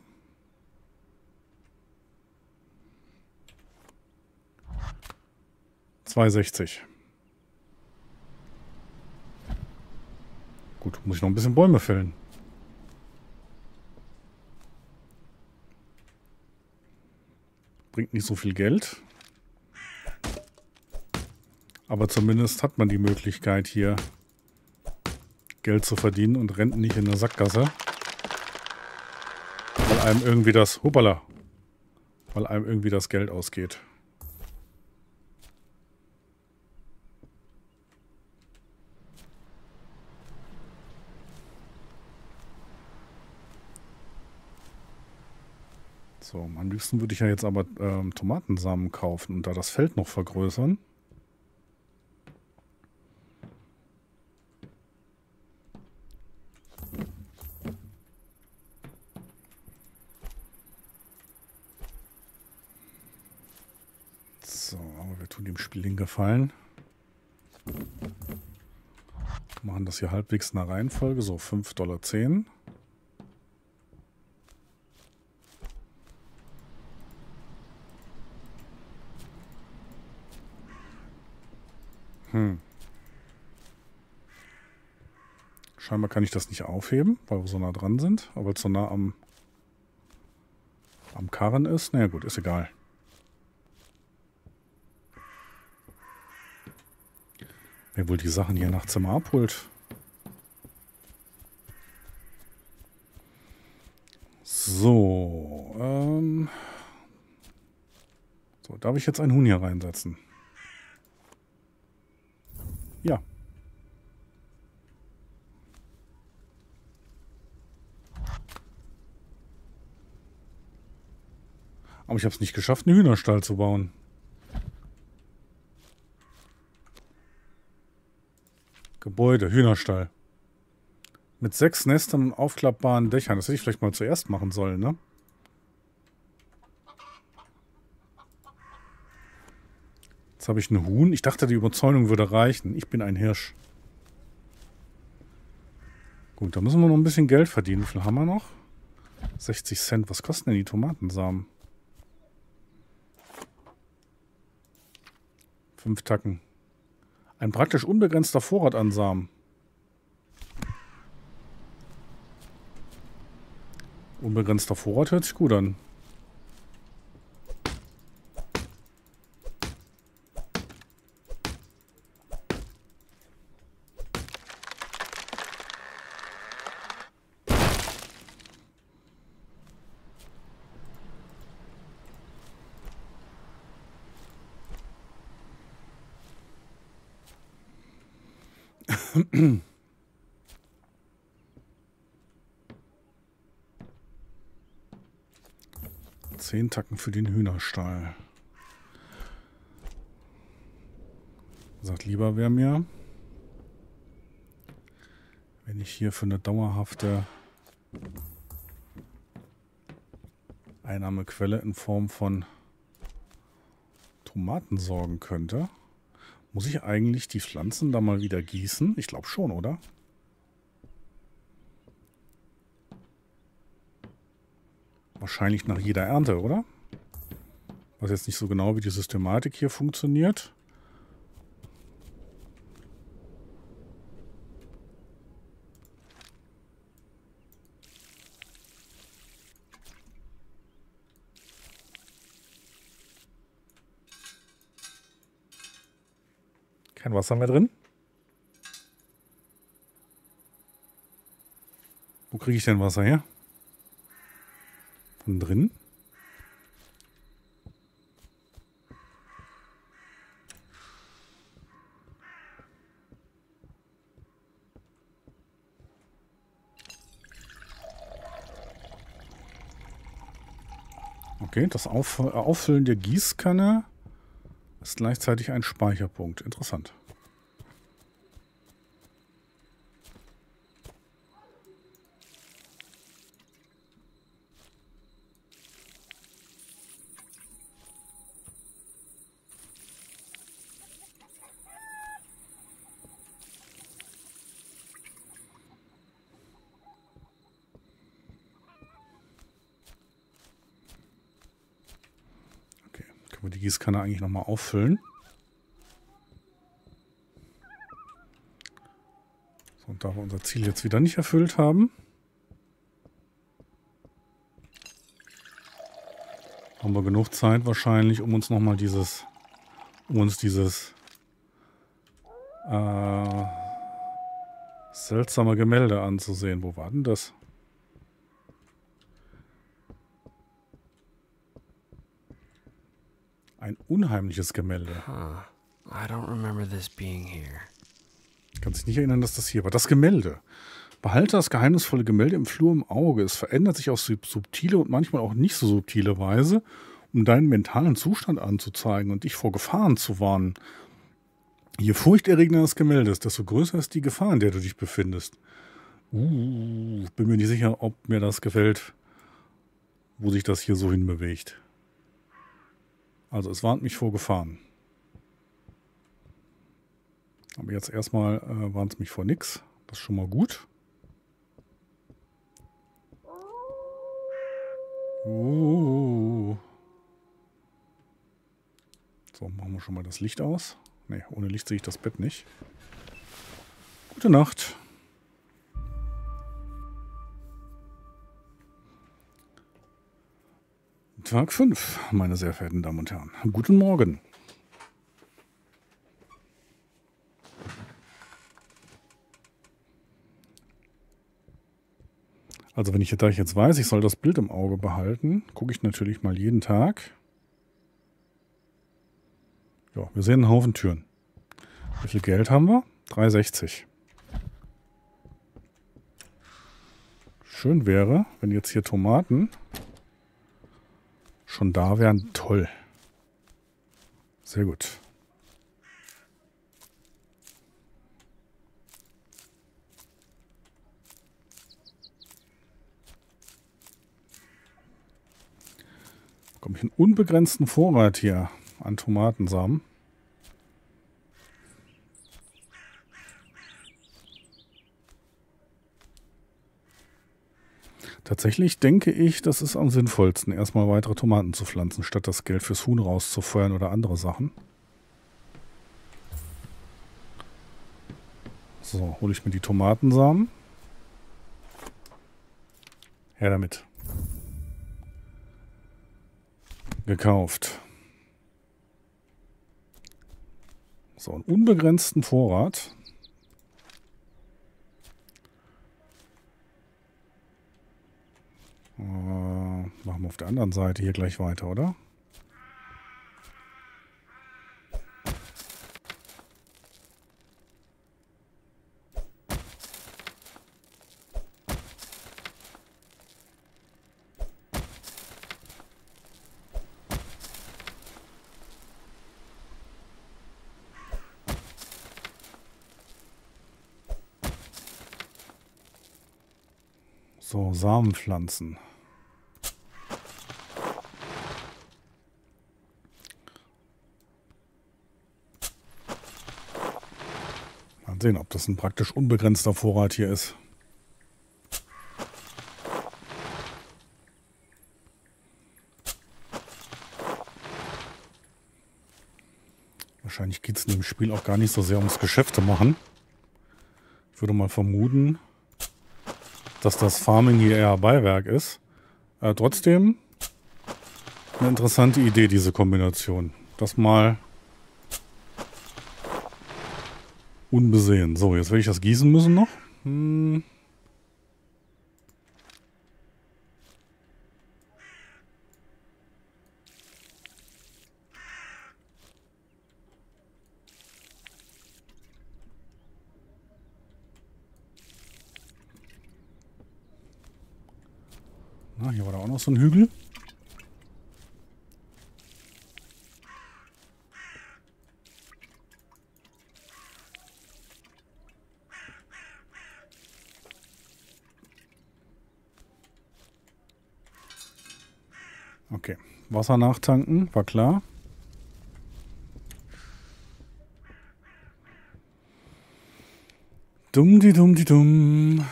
Zwei sechzig. Gut, muss ich noch ein bisschen Bäume fällen. Bringt nicht so viel Geld. Aber zumindest hat man die Möglichkeit hier Geld zu verdienen und rennt nicht in eine Sackgasse. Weil einem irgendwie das, hoppala, weil einem irgendwie das Geld ausgeht. So, am liebsten würde ich ja jetzt aber ähm, Tomatensamen kaufen und da das Feld noch vergrößern. So, aber wir tun dem Spiel den Gefallen. Machen das hier halbwegs in der Reihenfolge. So, 5,10 Dollar. Hm. Scheinbar kann ich das nicht aufheben, weil wir so nah dran sind. Aber so nah am, am Karren ist. Naja gut, ist egal. Wer wohl die Sachen hier nachts immer abholt. So, ähm... So, darf ich jetzt ein Huhn hier reinsetzen? Ja. Aber ich habe es nicht geschafft, einen Hühnerstall zu bauen. Gebäude, Hühnerstall. Mit sechs Nestern und aufklappbaren Dächern. Das hätte ich vielleicht mal zuerst machen sollen, ne? Jetzt habe ich einen Huhn. Ich dachte, die Überzeugung würde reichen. Ich bin ein Hirsch. Gut, da müssen wir noch ein bisschen Geld verdienen. Wie viel haben wir noch? 60 Cent. Was kosten denn die Tomatensamen? Fünf Tacken. Ein praktisch unbegrenzter Vorrat an Samen. Unbegrenzter Vorrat hört sich gut an. [CLEARS THROAT] Zehn Tacken für den Hühnerstall. Sagt lieber wäre mir, wenn ich hier für eine dauerhafte Einnahmequelle in Form von Tomaten sorgen könnte. Muss ich eigentlich die Pflanzen da mal wieder gießen? Ich glaube schon, oder? Wahrscheinlich nach jeder Ernte, oder? Ich weiß jetzt nicht so genau, wie die Systematik hier funktioniert. Kein Wasser mehr drin. Wo kriege ich denn Wasser her? Von drin? Okay, das Auf Auffüllen der Gießkanne ist gleichzeitig ein Speicherpunkt. Interessant. Gießkanne eigentlich nochmal auffüllen. So, und da wir unser Ziel jetzt wieder nicht erfüllt haben, haben wir genug Zeit wahrscheinlich, um uns nochmal dieses, um uns dieses äh, seltsame Gemälde anzusehen. Wo war denn das? Ein unheimliches Gemälde. Huh. I don't remember this being here. Kann sich nicht erinnern, dass das hier war. Das Gemälde. Behalte das geheimnisvolle Gemälde im Flur im Auge. Es verändert sich auf subtile und manchmal auch nicht so subtile Weise, um deinen mentalen Zustand anzuzeigen und dich vor Gefahren zu warnen. Je furchterregender das Gemälde ist, desto größer ist die Gefahr, in der du dich befindest. Uh, bin mir nicht sicher, ob mir das gefällt, wo sich das hier so hinbewegt. Also es warnt mich vor Gefahren. Aber jetzt erstmal äh, warnt es mich vor nichts. Das ist schon mal gut. Uh. So, machen wir schon mal das Licht aus. Ne, ohne Licht sehe ich das Bett nicht. Gute Nacht. Tag 5, meine sehr verehrten Damen und Herren. Guten Morgen. Also wenn ich da ich jetzt weiß, ich soll das Bild im Auge behalten, gucke ich natürlich mal jeden Tag. Ja, wir sehen einen Haufen Türen. Wie viel Geld haben wir? 3,60. Schön wäre, wenn jetzt hier Tomaten schon da wären, toll. Sehr gut. Bekomme ich einen unbegrenzten Vorrat hier an Tomatensamen. Tatsächlich denke ich, das ist am sinnvollsten, erstmal weitere Tomaten zu pflanzen, statt das Geld fürs Huhn rauszufeuern oder andere Sachen. So, hole ich mir die Tomatensamen. Her damit. Gekauft. So, einen unbegrenzten Vorrat. Äh, machen wir auf der anderen Seite hier gleich weiter, oder? So, Samenpflanzen. Sehen, ob das ein praktisch unbegrenzter Vorrat hier ist. Wahrscheinlich geht es in dem Spiel auch gar nicht so sehr ums Geschäfte machen. Ich würde mal vermuten, dass das Farming hier eher Beiwerk ist. Äh, trotzdem eine interessante Idee, diese Kombination. Das mal unbesehen. So, jetzt werde ich das gießen müssen noch. Hm. Na, hier war da auch noch so ein Hügel. Okay, Wasser nachtanken, war klar. Dumm die dumm die dumm.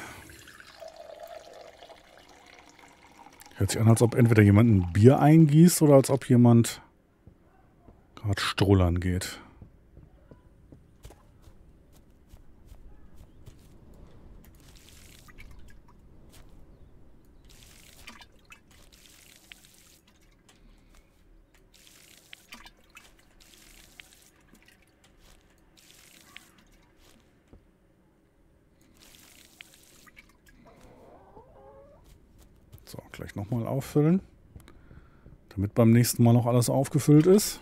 Hört sich an, als ob entweder jemand ein Bier eingießt oder als ob jemand gerade Strollern geht. So, gleich nochmal auffüllen. Damit beim nächsten Mal noch alles aufgefüllt ist.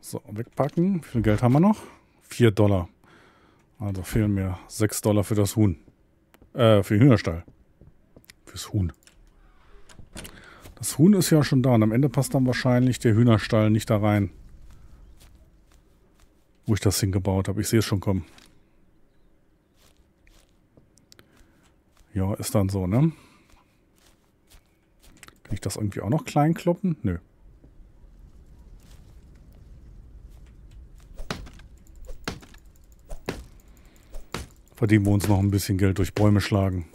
So, wegpacken. Wie viel Geld haben wir noch? 4 Dollar. Also fehlen mir 6 Dollar für das Huhn. Äh, für den Hühnerstall. Fürs Huhn. Das Huhn ist ja schon da und am Ende passt dann wahrscheinlich der Hühnerstall nicht da rein. Wo ich das hingebaut habe. Ich sehe es schon kommen. Ja, ist dann so, ne? Kann ich das irgendwie auch noch klein kloppen? Nö. Verdienen wir uns noch ein bisschen Geld durch Bäume schlagen.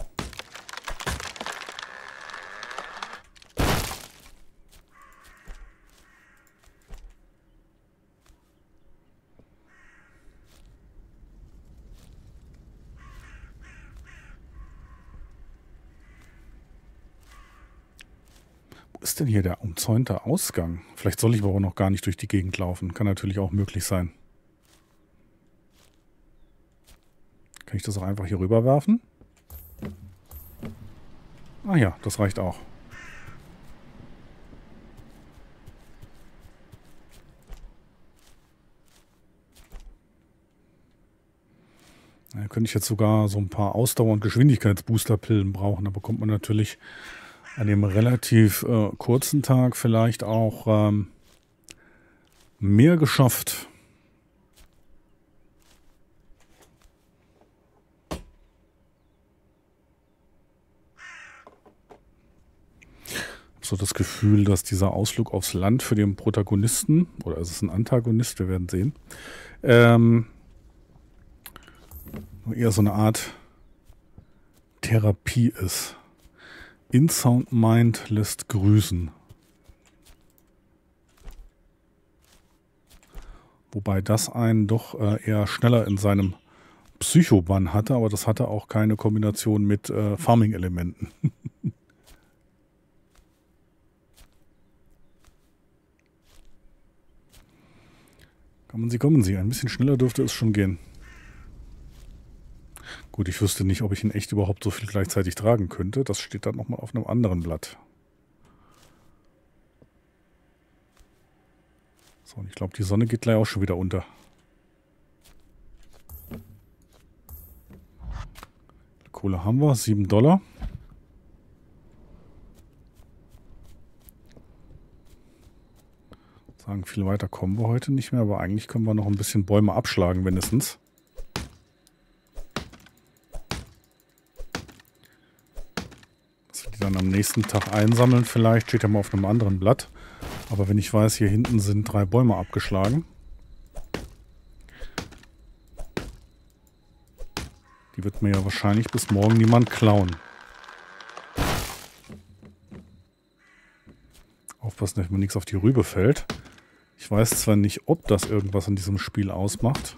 Ist denn hier der umzäunte Ausgang? Vielleicht soll ich aber auch noch gar nicht durch die Gegend laufen. Kann natürlich auch möglich sein. Kann ich das auch einfach hier rüberwerfen? Ah ja, das reicht auch. Da könnte ich jetzt sogar so ein paar Ausdauer- und Geschwindigkeitsbooster-Pillen brauchen. Da bekommt man natürlich an dem relativ äh, kurzen Tag vielleicht auch ähm, mehr geschafft. so das Gefühl, dass dieser Ausflug aufs Land für den Protagonisten, oder ist es ein Antagonist, wir werden sehen, ähm, eher so eine Art Therapie ist. InSound Mind lässt grüßen. Wobei das einen doch äh, eher schneller in seinem Psychobann hatte, aber das hatte auch keine Kombination mit äh, Farming-Elementen. [LAUGHS] kommen Sie, kommen Sie. Ein bisschen schneller dürfte es schon gehen. Gut, ich wüsste nicht, ob ich ihn echt überhaupt so viel gleichzeitig tragen könnte. Das steht dann nochmal auf einem anderen Blatt. So, und ich glaube, die Sonne geht gleich auch schon wieder unter. Kohle haben wir, 7 Dollar. sagen sagen, viel weiter kommen wir heute nicht mehr, aber eigentlich können wir noch ein bisschen Bäume abschlagen, mindestens. Dass wir die dann am nächsten Tag einsammeln vielleicht, steht ja mal auf einem anderen Blatt. Aber wenn ich weiß, hier hinten sind drei Bäume abgeschlagen. Die wird mir ja wahrscheinlich bis morgen niemand klauen. Aufpassen, dass mir nichts auf die Rübe fällt. Ich weiß zwar nicht, ob das irgendwas in diesem Spiel ausmacht.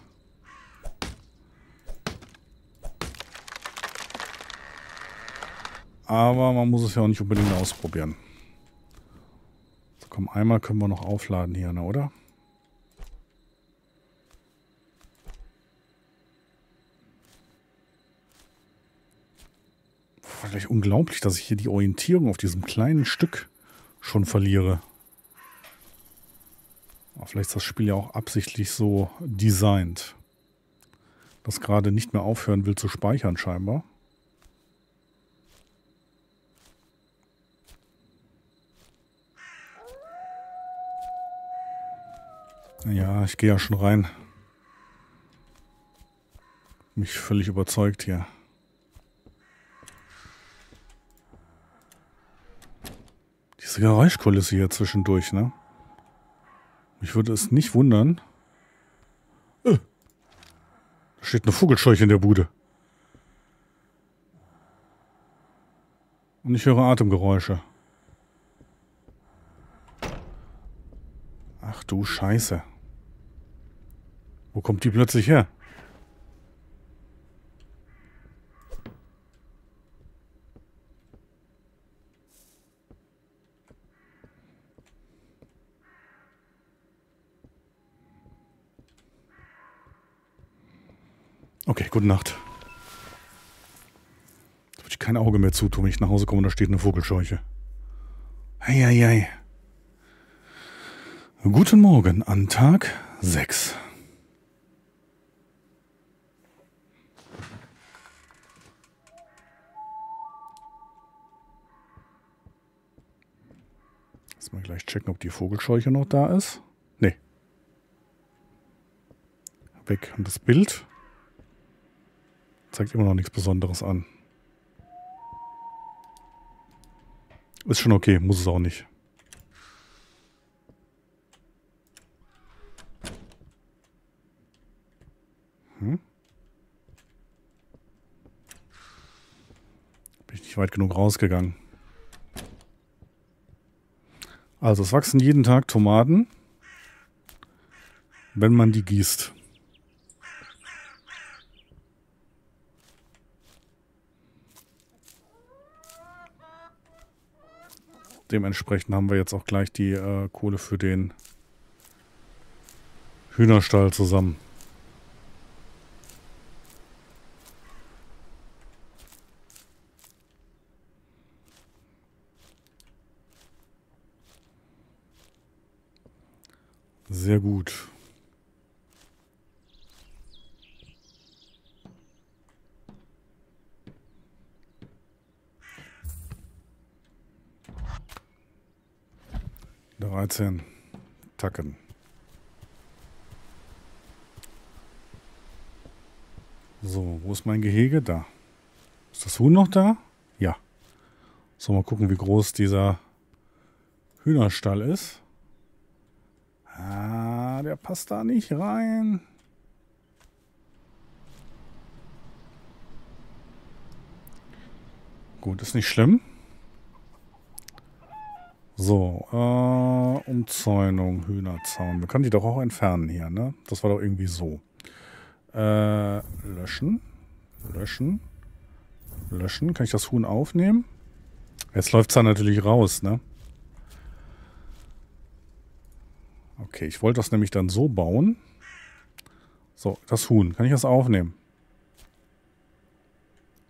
Aber man muss es ja auch nicht unbedingt ausprobieren. So, komm, einmal können wir noch aufladen hier, ne, oder? Vielleicht unglaublich, dass ich hier die Orientierung auf diesem kleinen Stück schon verliere. Aber vielleicht ist das Spiel ja auch absichtlich so designt. Das gerade nicht mehr aufhören will zu speichern scheinbar. Ja, ich gehe ja schon rein. Mich völlig überzeugt hier. Diese Geräuschkulisse hier zwischendurch, ne? Mich würde es nicht wundern. Äh, da steht eine Vogelscheuche in der Bude. Und ich höre Atemgeräusche. Ach du Scheiße. Wo kommt die plötzlich her? Okay, gute Nacht. Jetzt würde ich kein Auge mehr zutun, wenn ich nach Hause komme und da steht eine Vogelscheuche. Eieiei. Guten Morgen an Tag 6. Lass mal gleich checken, ob die Vogelscheuche noch da ist. Nee. Weg. Und das Bild zeigt immer noch nichts Besonderes an. Ist schon okay, muss es auch nicht. Hm? Bin ich nicht weit genug rausgegangen. Also es wachsen jeden Tag Tomaten, wenn man die gießt. Dementsprechend haben wir jetzt auch gleich die äh, Kohle für den Hühnerstall zusammen. Sehr gut. Dreizehn Tacken. So, wo ist mein Gehege? Da. Ist das Huhn noch da? Ja. So, mal gucken, wie groß dieser Hühnerstall ist. Der passt da nicht rein. Gut, ist nicht schlimm. So, äh, Umzäunung, Hühnerzaun. Wir können die doch auch entfernen hier, ne? Das war doch irgendwie so. Äh, löschen. Löschen. Löschen. Kann ich das Huhn aufnehmen? Jetzt läuft es dann natürlich raus, ne? Okay, ich wollte das nämlich dann so bauen. So, das Huhn. Kann ich das aufnehmen?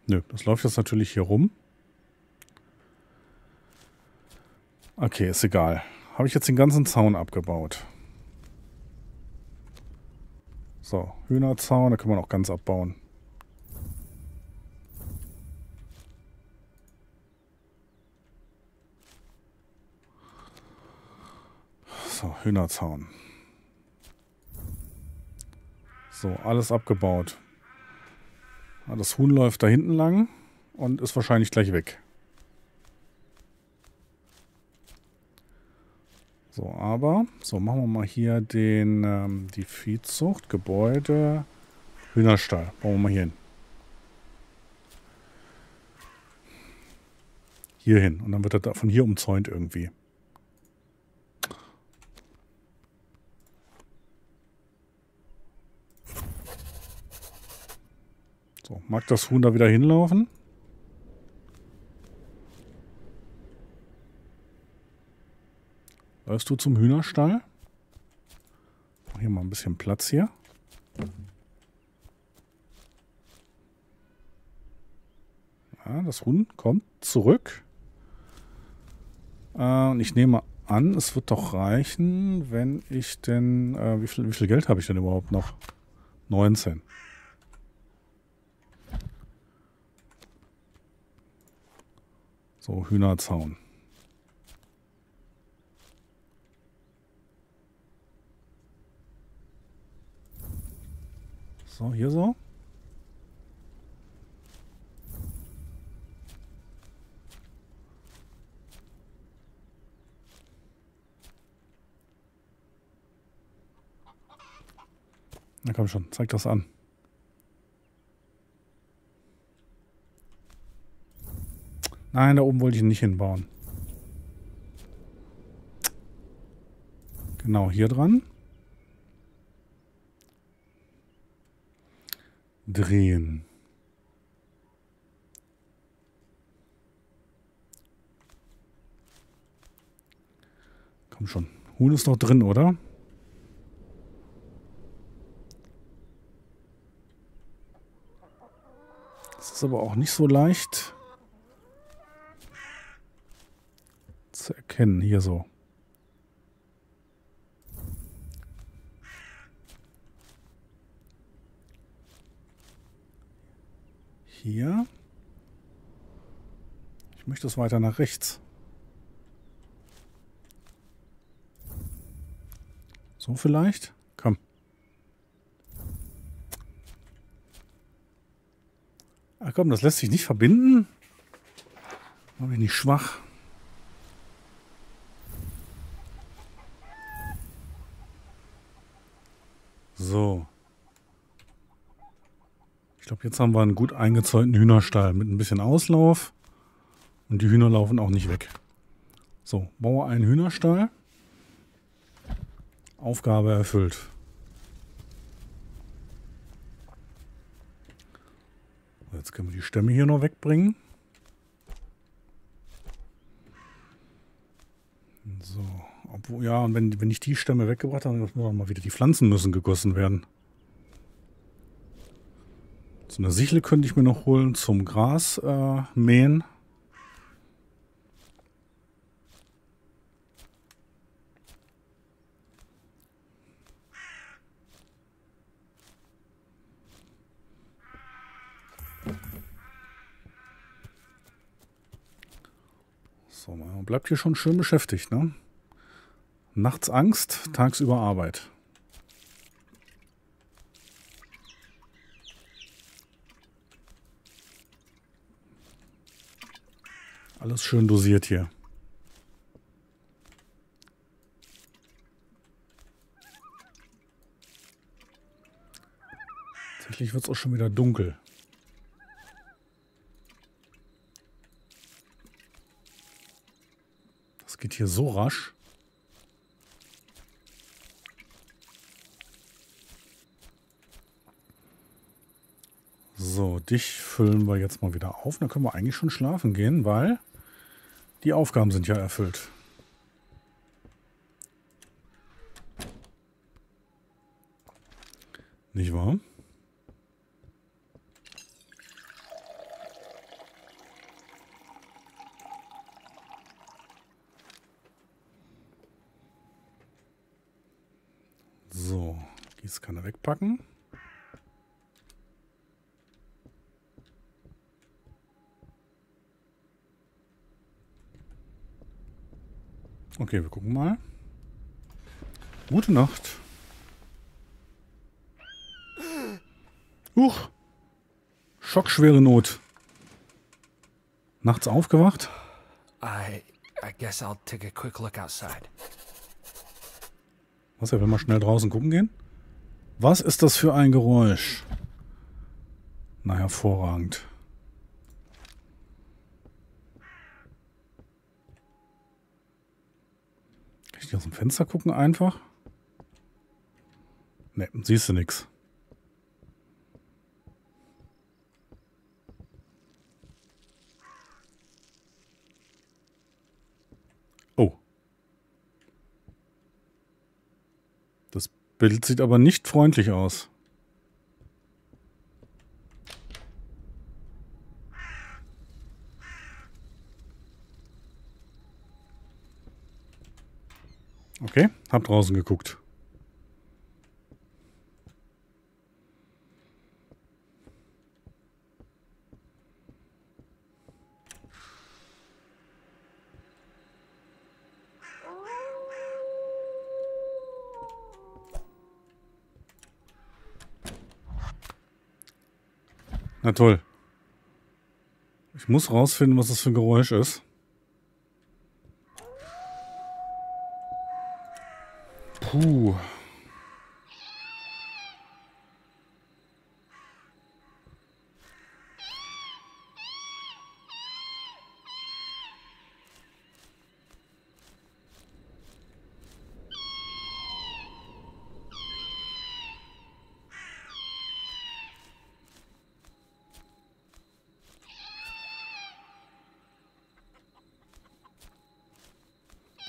Nö, das läuft jetzt natürlich hier rum. Okay, ist egal. Habe ich jetzt den ganzen Zaun abgebaut. So, Hühnerzaun, da können wir noch ganz abbauen. Hühnerzaun. So, alles abgebaut. Ja, das Huhn läuft da hinten lang und ist wahrscheinlich gleich weg. So, aber, so, machen wir mal hier den, ähm, die Viehzucht, Gebäude, Hühnerstall. Bauen wir mal hier hin. Hier hin. Und dann wird er von hier umzäunt irgendwie. So, mag das Huhn da wieder hinlaufen? Läufst du zum Hühnerstall? Mach hier mal ein bisschen Platz hier. Ja, das Huhn kommt zurück. Äh, und ich nehme an, es wird doch reichen, wenn ich denn... Äh, wie, viel, wie viel Geld habe ich denn überhaupt noch? 19. So, Hühnerzaun. So, hier so. Na komm schon, zeig das an. Nein, da oben wollte ich ihn nicht hinbauen. Genau, hier dran. Drehen. Komm schon. Huhn ist noch drin, oder? Das ist aber auch nicht so leicht. Zu erkennen. Hier so. Hier. Ich möchte es weiter nach rechts. So vielleicht? Komm. Ach komm, das lässt sich nicht verbinden. War ich nicht schwach. So. Ich glaube, jetzt haben wir einen gut eingezäunten Hühnerstall mit ein bisschen Auslauf. Und die Hühner laufen auch nicht weg. So, baue einen Hühnerstall. Aufgabe erfüllt. Jetzt können wir die Stämme hier noch wegbringen. So. Ja, und wenn, wenn ich die Stämme weggebracht habe, muss man mal wieder die Pflanzen müssen gegossen werden. So eine Sichel könnte ich mir noch holen zum Gras äh, mähen. So, man bleibt hier schon schön beschäftigt, ne? Nachts Angst, tagsüber Arbeit. Alles schön dosiert hier. Tatsächlich wird es auch schon wieder dunkel. Das geht hier so rasch. So, dich füllen wir jetzt mal wieder auf. Dann können wir eigentlich schon schlafen gehen, weil die Aufgaben sind ja erfüllt. Nicht wahr? So, Gießkanne wegpacken. Okay, wir gucken mal. Gute Nacht. Huch. Schockschwere Not. Nachts aufgewacht? I I guess I'll take a quick look outside. Was, er will mal schnell draußen gucken gehen? Was ist das für ein Geräusch? Na, hervorragend. Kann ich aus dem Fenster gucken einfach? Ne, siehst du nix. Oh. Das Bild sieht aber nicht freundlich aus. Okay, hab draußen geguckt. Na toll. Ich muss rausfinden, was das für ein Geräusch ist. Puh.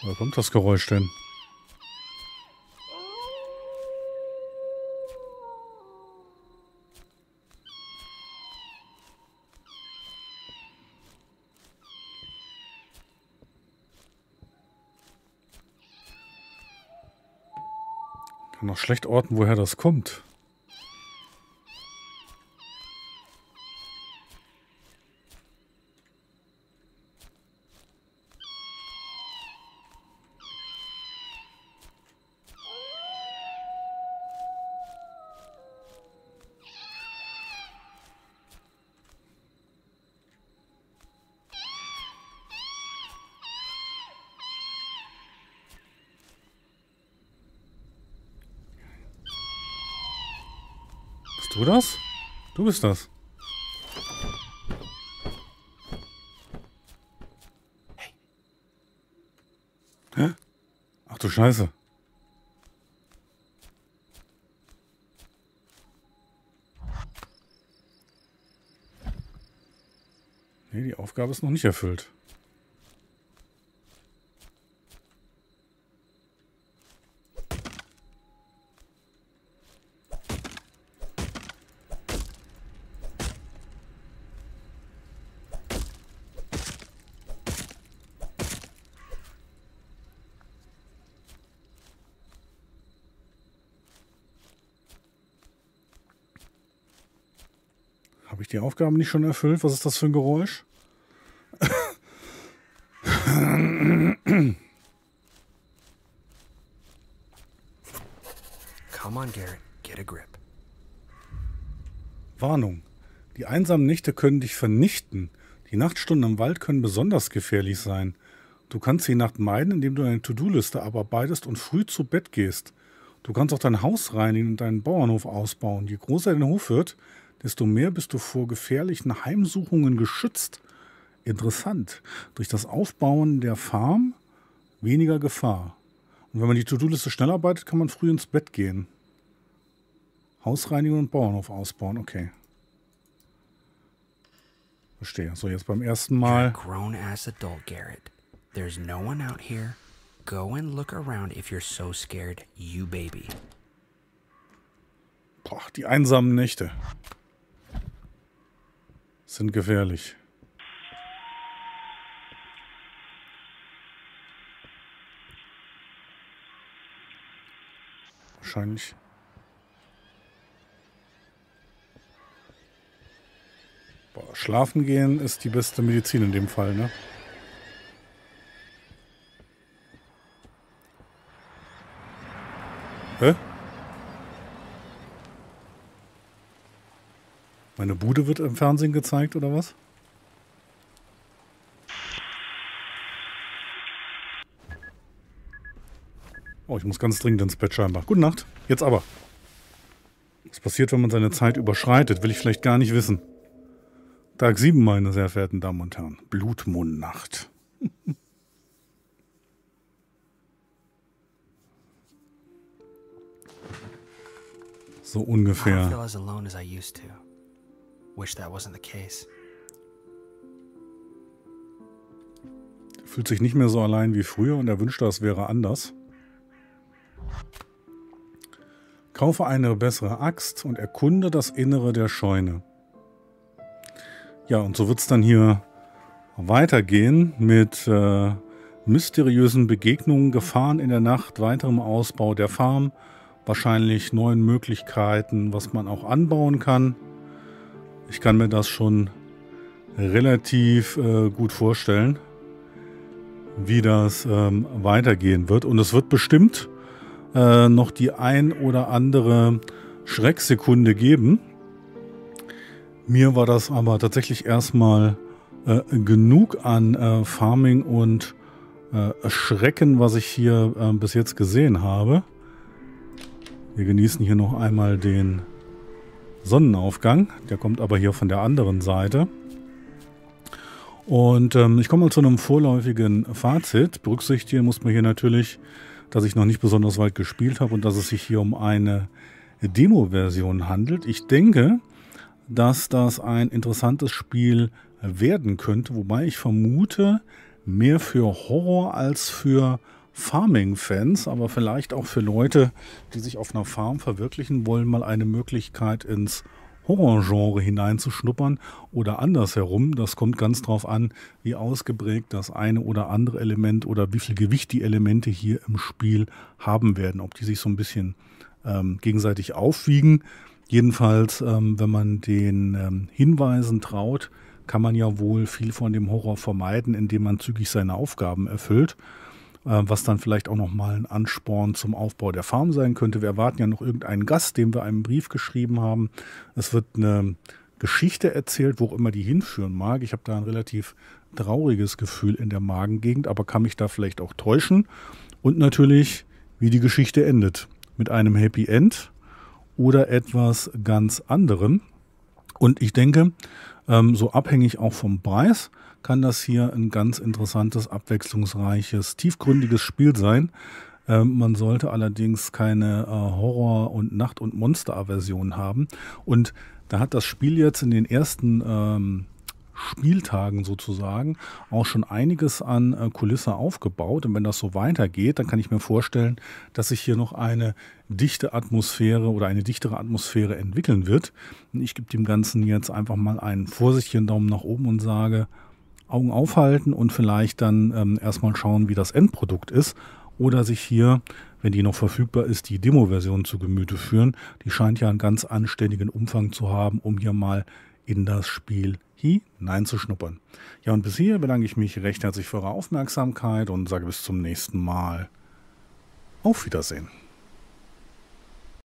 Woher kommt das Geräusch denn? Kann noch schlecht orten, woher das kommt. Du das? Du bist das. Hä? Ach du Scheiße. Nee, die Aufgabe ist noch nicht erfüllt. Die Aufgaben nicht schon erfüllt? Was ist das für ein Geräusch? Come on, Garrett, get a grip. Warnung. Die einsamen Nächte können dich vernichten. Die Nachtstunden im Wald können besonders gefährlich sein. Du kannst die Nacht meiden, indem du eine To-Do-Liste abarbeitest und früh zu Bett gehst. Du kannst auch dein Haus reinigen und deinen Bauernhof ausbauen. Je größer dein Hof wird, desto mehr bist du vor gefährlichen Heimsuchungen geschützt. Interessant. Durch das Aufbauen der Farm weniger Gefahr. Und wenn man die To-Do-Liste schnell arbeitet, kann man früh ins Bett gehen. Hausreinigung und Bauernhof ausbauen, okay. Verstehe. So, jetzt beim ersten Mal. grown ass adult, Garrett. There's no one out here. Go and look around if you're so scared, you baby. Boah, die einsamen Nächte. Sind gefährlich. Wahrscheinlich. Boah, schlafen gehen ist die beste Medizin in dem Fall, ne? Hä? Meine Bude wird im Fernsehen gezeigt, oder was? Oh, ich muss ganz dringend ins Bett scheinbar. Gute Nacht. Jetzt aber. Was passiert, wenn man seine Zeit überschreitet, will ich vielleicht gar nicht wissen. Tag 7, meine sehr verehrten Damen und Herren. Blutmondnacht. [LAUGHS] so ungefähr. Wish that wasn't the case. Fühlt sich nicht mehr so allein wie früher und er wünschte, es wäre anders. Kaufe eine bessere Axt und erkunde das Innere der Scheune. Ja, und so wird es dann hier weitergehen mit äh, mysteriösen Begegnungen, Gefahren in der Nacht, weiterem Ausbau der Farm, wahrscheinlich neuen Möglichkeiten, was man auch anbauen kann. Ich kann mir das schon relativ äh, gut vorstellen, wie das ähm, weitergehen wird. Und es wird bestimmt äh, noch die ein oder andere Schrecksekunde geben. Mir war das aber tatsächlich erstmal äh, genug an äh, Farming und äh, Schrecken, was ich hier äh, bis jetzt gesehen habe. Wir genießen hier noch einmal den Sonnenaufgang. Der kommt aber hier von der anderen Seite. Und ähm, ich komme mal zu einem vorläufigen Fazit. Berücksichtigen muss man hier natürlich, dass ich noch nicht besonders weit gespielt habe und dass es sich hier um eine Demo-Version handelt. Ich denke, dass das ein interessantes Spiel werden könnte, wobei ich vermute, mehr für Horror als für Farming-Fans, aber vielleicht auch für Leute, die sich auf einer Farm verwirklichen wollen, mal eine Möglichkeit ins Horrorgenre hineinzuschnuppern oder andersherum. Das kommt ganz drauf an, wie ausgeprägt das eine oder andere Element oder wie viel Gewicht die Elemente hier im Spiel haben werden. Ob die sich so ein bisschen ähm, gegenseitig aufwiegen. Jedenfalls, ähm, wenn man den ähm, Hinweisen traut, kann man ja wohl viel von dem Horror vermeiden, indem man zügig seine Aufgaben erfüllt was dann vielleicht auch nochmal ein Ansporn zum Aufbau der Farm sein könnte. Wir erwarten ja noch irgendeinen Gast, dem wir einen Brief geschrieben haben. Es wird eine Geschichte erzählt, wo auch immer die hinführen mag. Ich habe da ein relativ trauriges Gefühl in der Magengegend, aber kann mich da vielleicht auch täuschen. Und natürlich, wie die Geschichte endet. Mit einem Happy End oder etwas ganz anderem. Und ich denke, ähm, so abhängig auch vom Preis, kann das hier ein ganz interessantes, abwechslungsreiches, tiefgründiges Spiel sein. Ähm, man sollte allerdings keine äh, Horror- und Nacht- und Monster-Aversion haben. Und da hat das Spiel jetzt in den ersten ähm, Spieltagen sozusagen auch schon einiges an äh, Kulisse aufgebaut. Und wenn das so weitergeht, dann kann ich mir vorstellen, dass sich hier noch eine dichte Atmosphäre oder eine dichtere Atmosphäre entwickeln wird. Und ich gebe dem Ganzen jetzt einfach mal einen vorsichtigen Daumen nach oben und sage, Augen aufhalten und vielleicht dann ähm, erstmal schauen, wie das Endprodukt ist. Oder sich hier, wenn die noch verfügbar ist, die Demo-Version zu Gemüte führen. Die scheint ja einen ganz anständigen Umfang zu haben, um hier mal in das Spiel hineinzuschnuppern. Ja, und bis hier bedanke ich mich recht herzlich für eure Aufmerksamkeit und sage bis zum nächsten Mal. Auf Wiedersehen.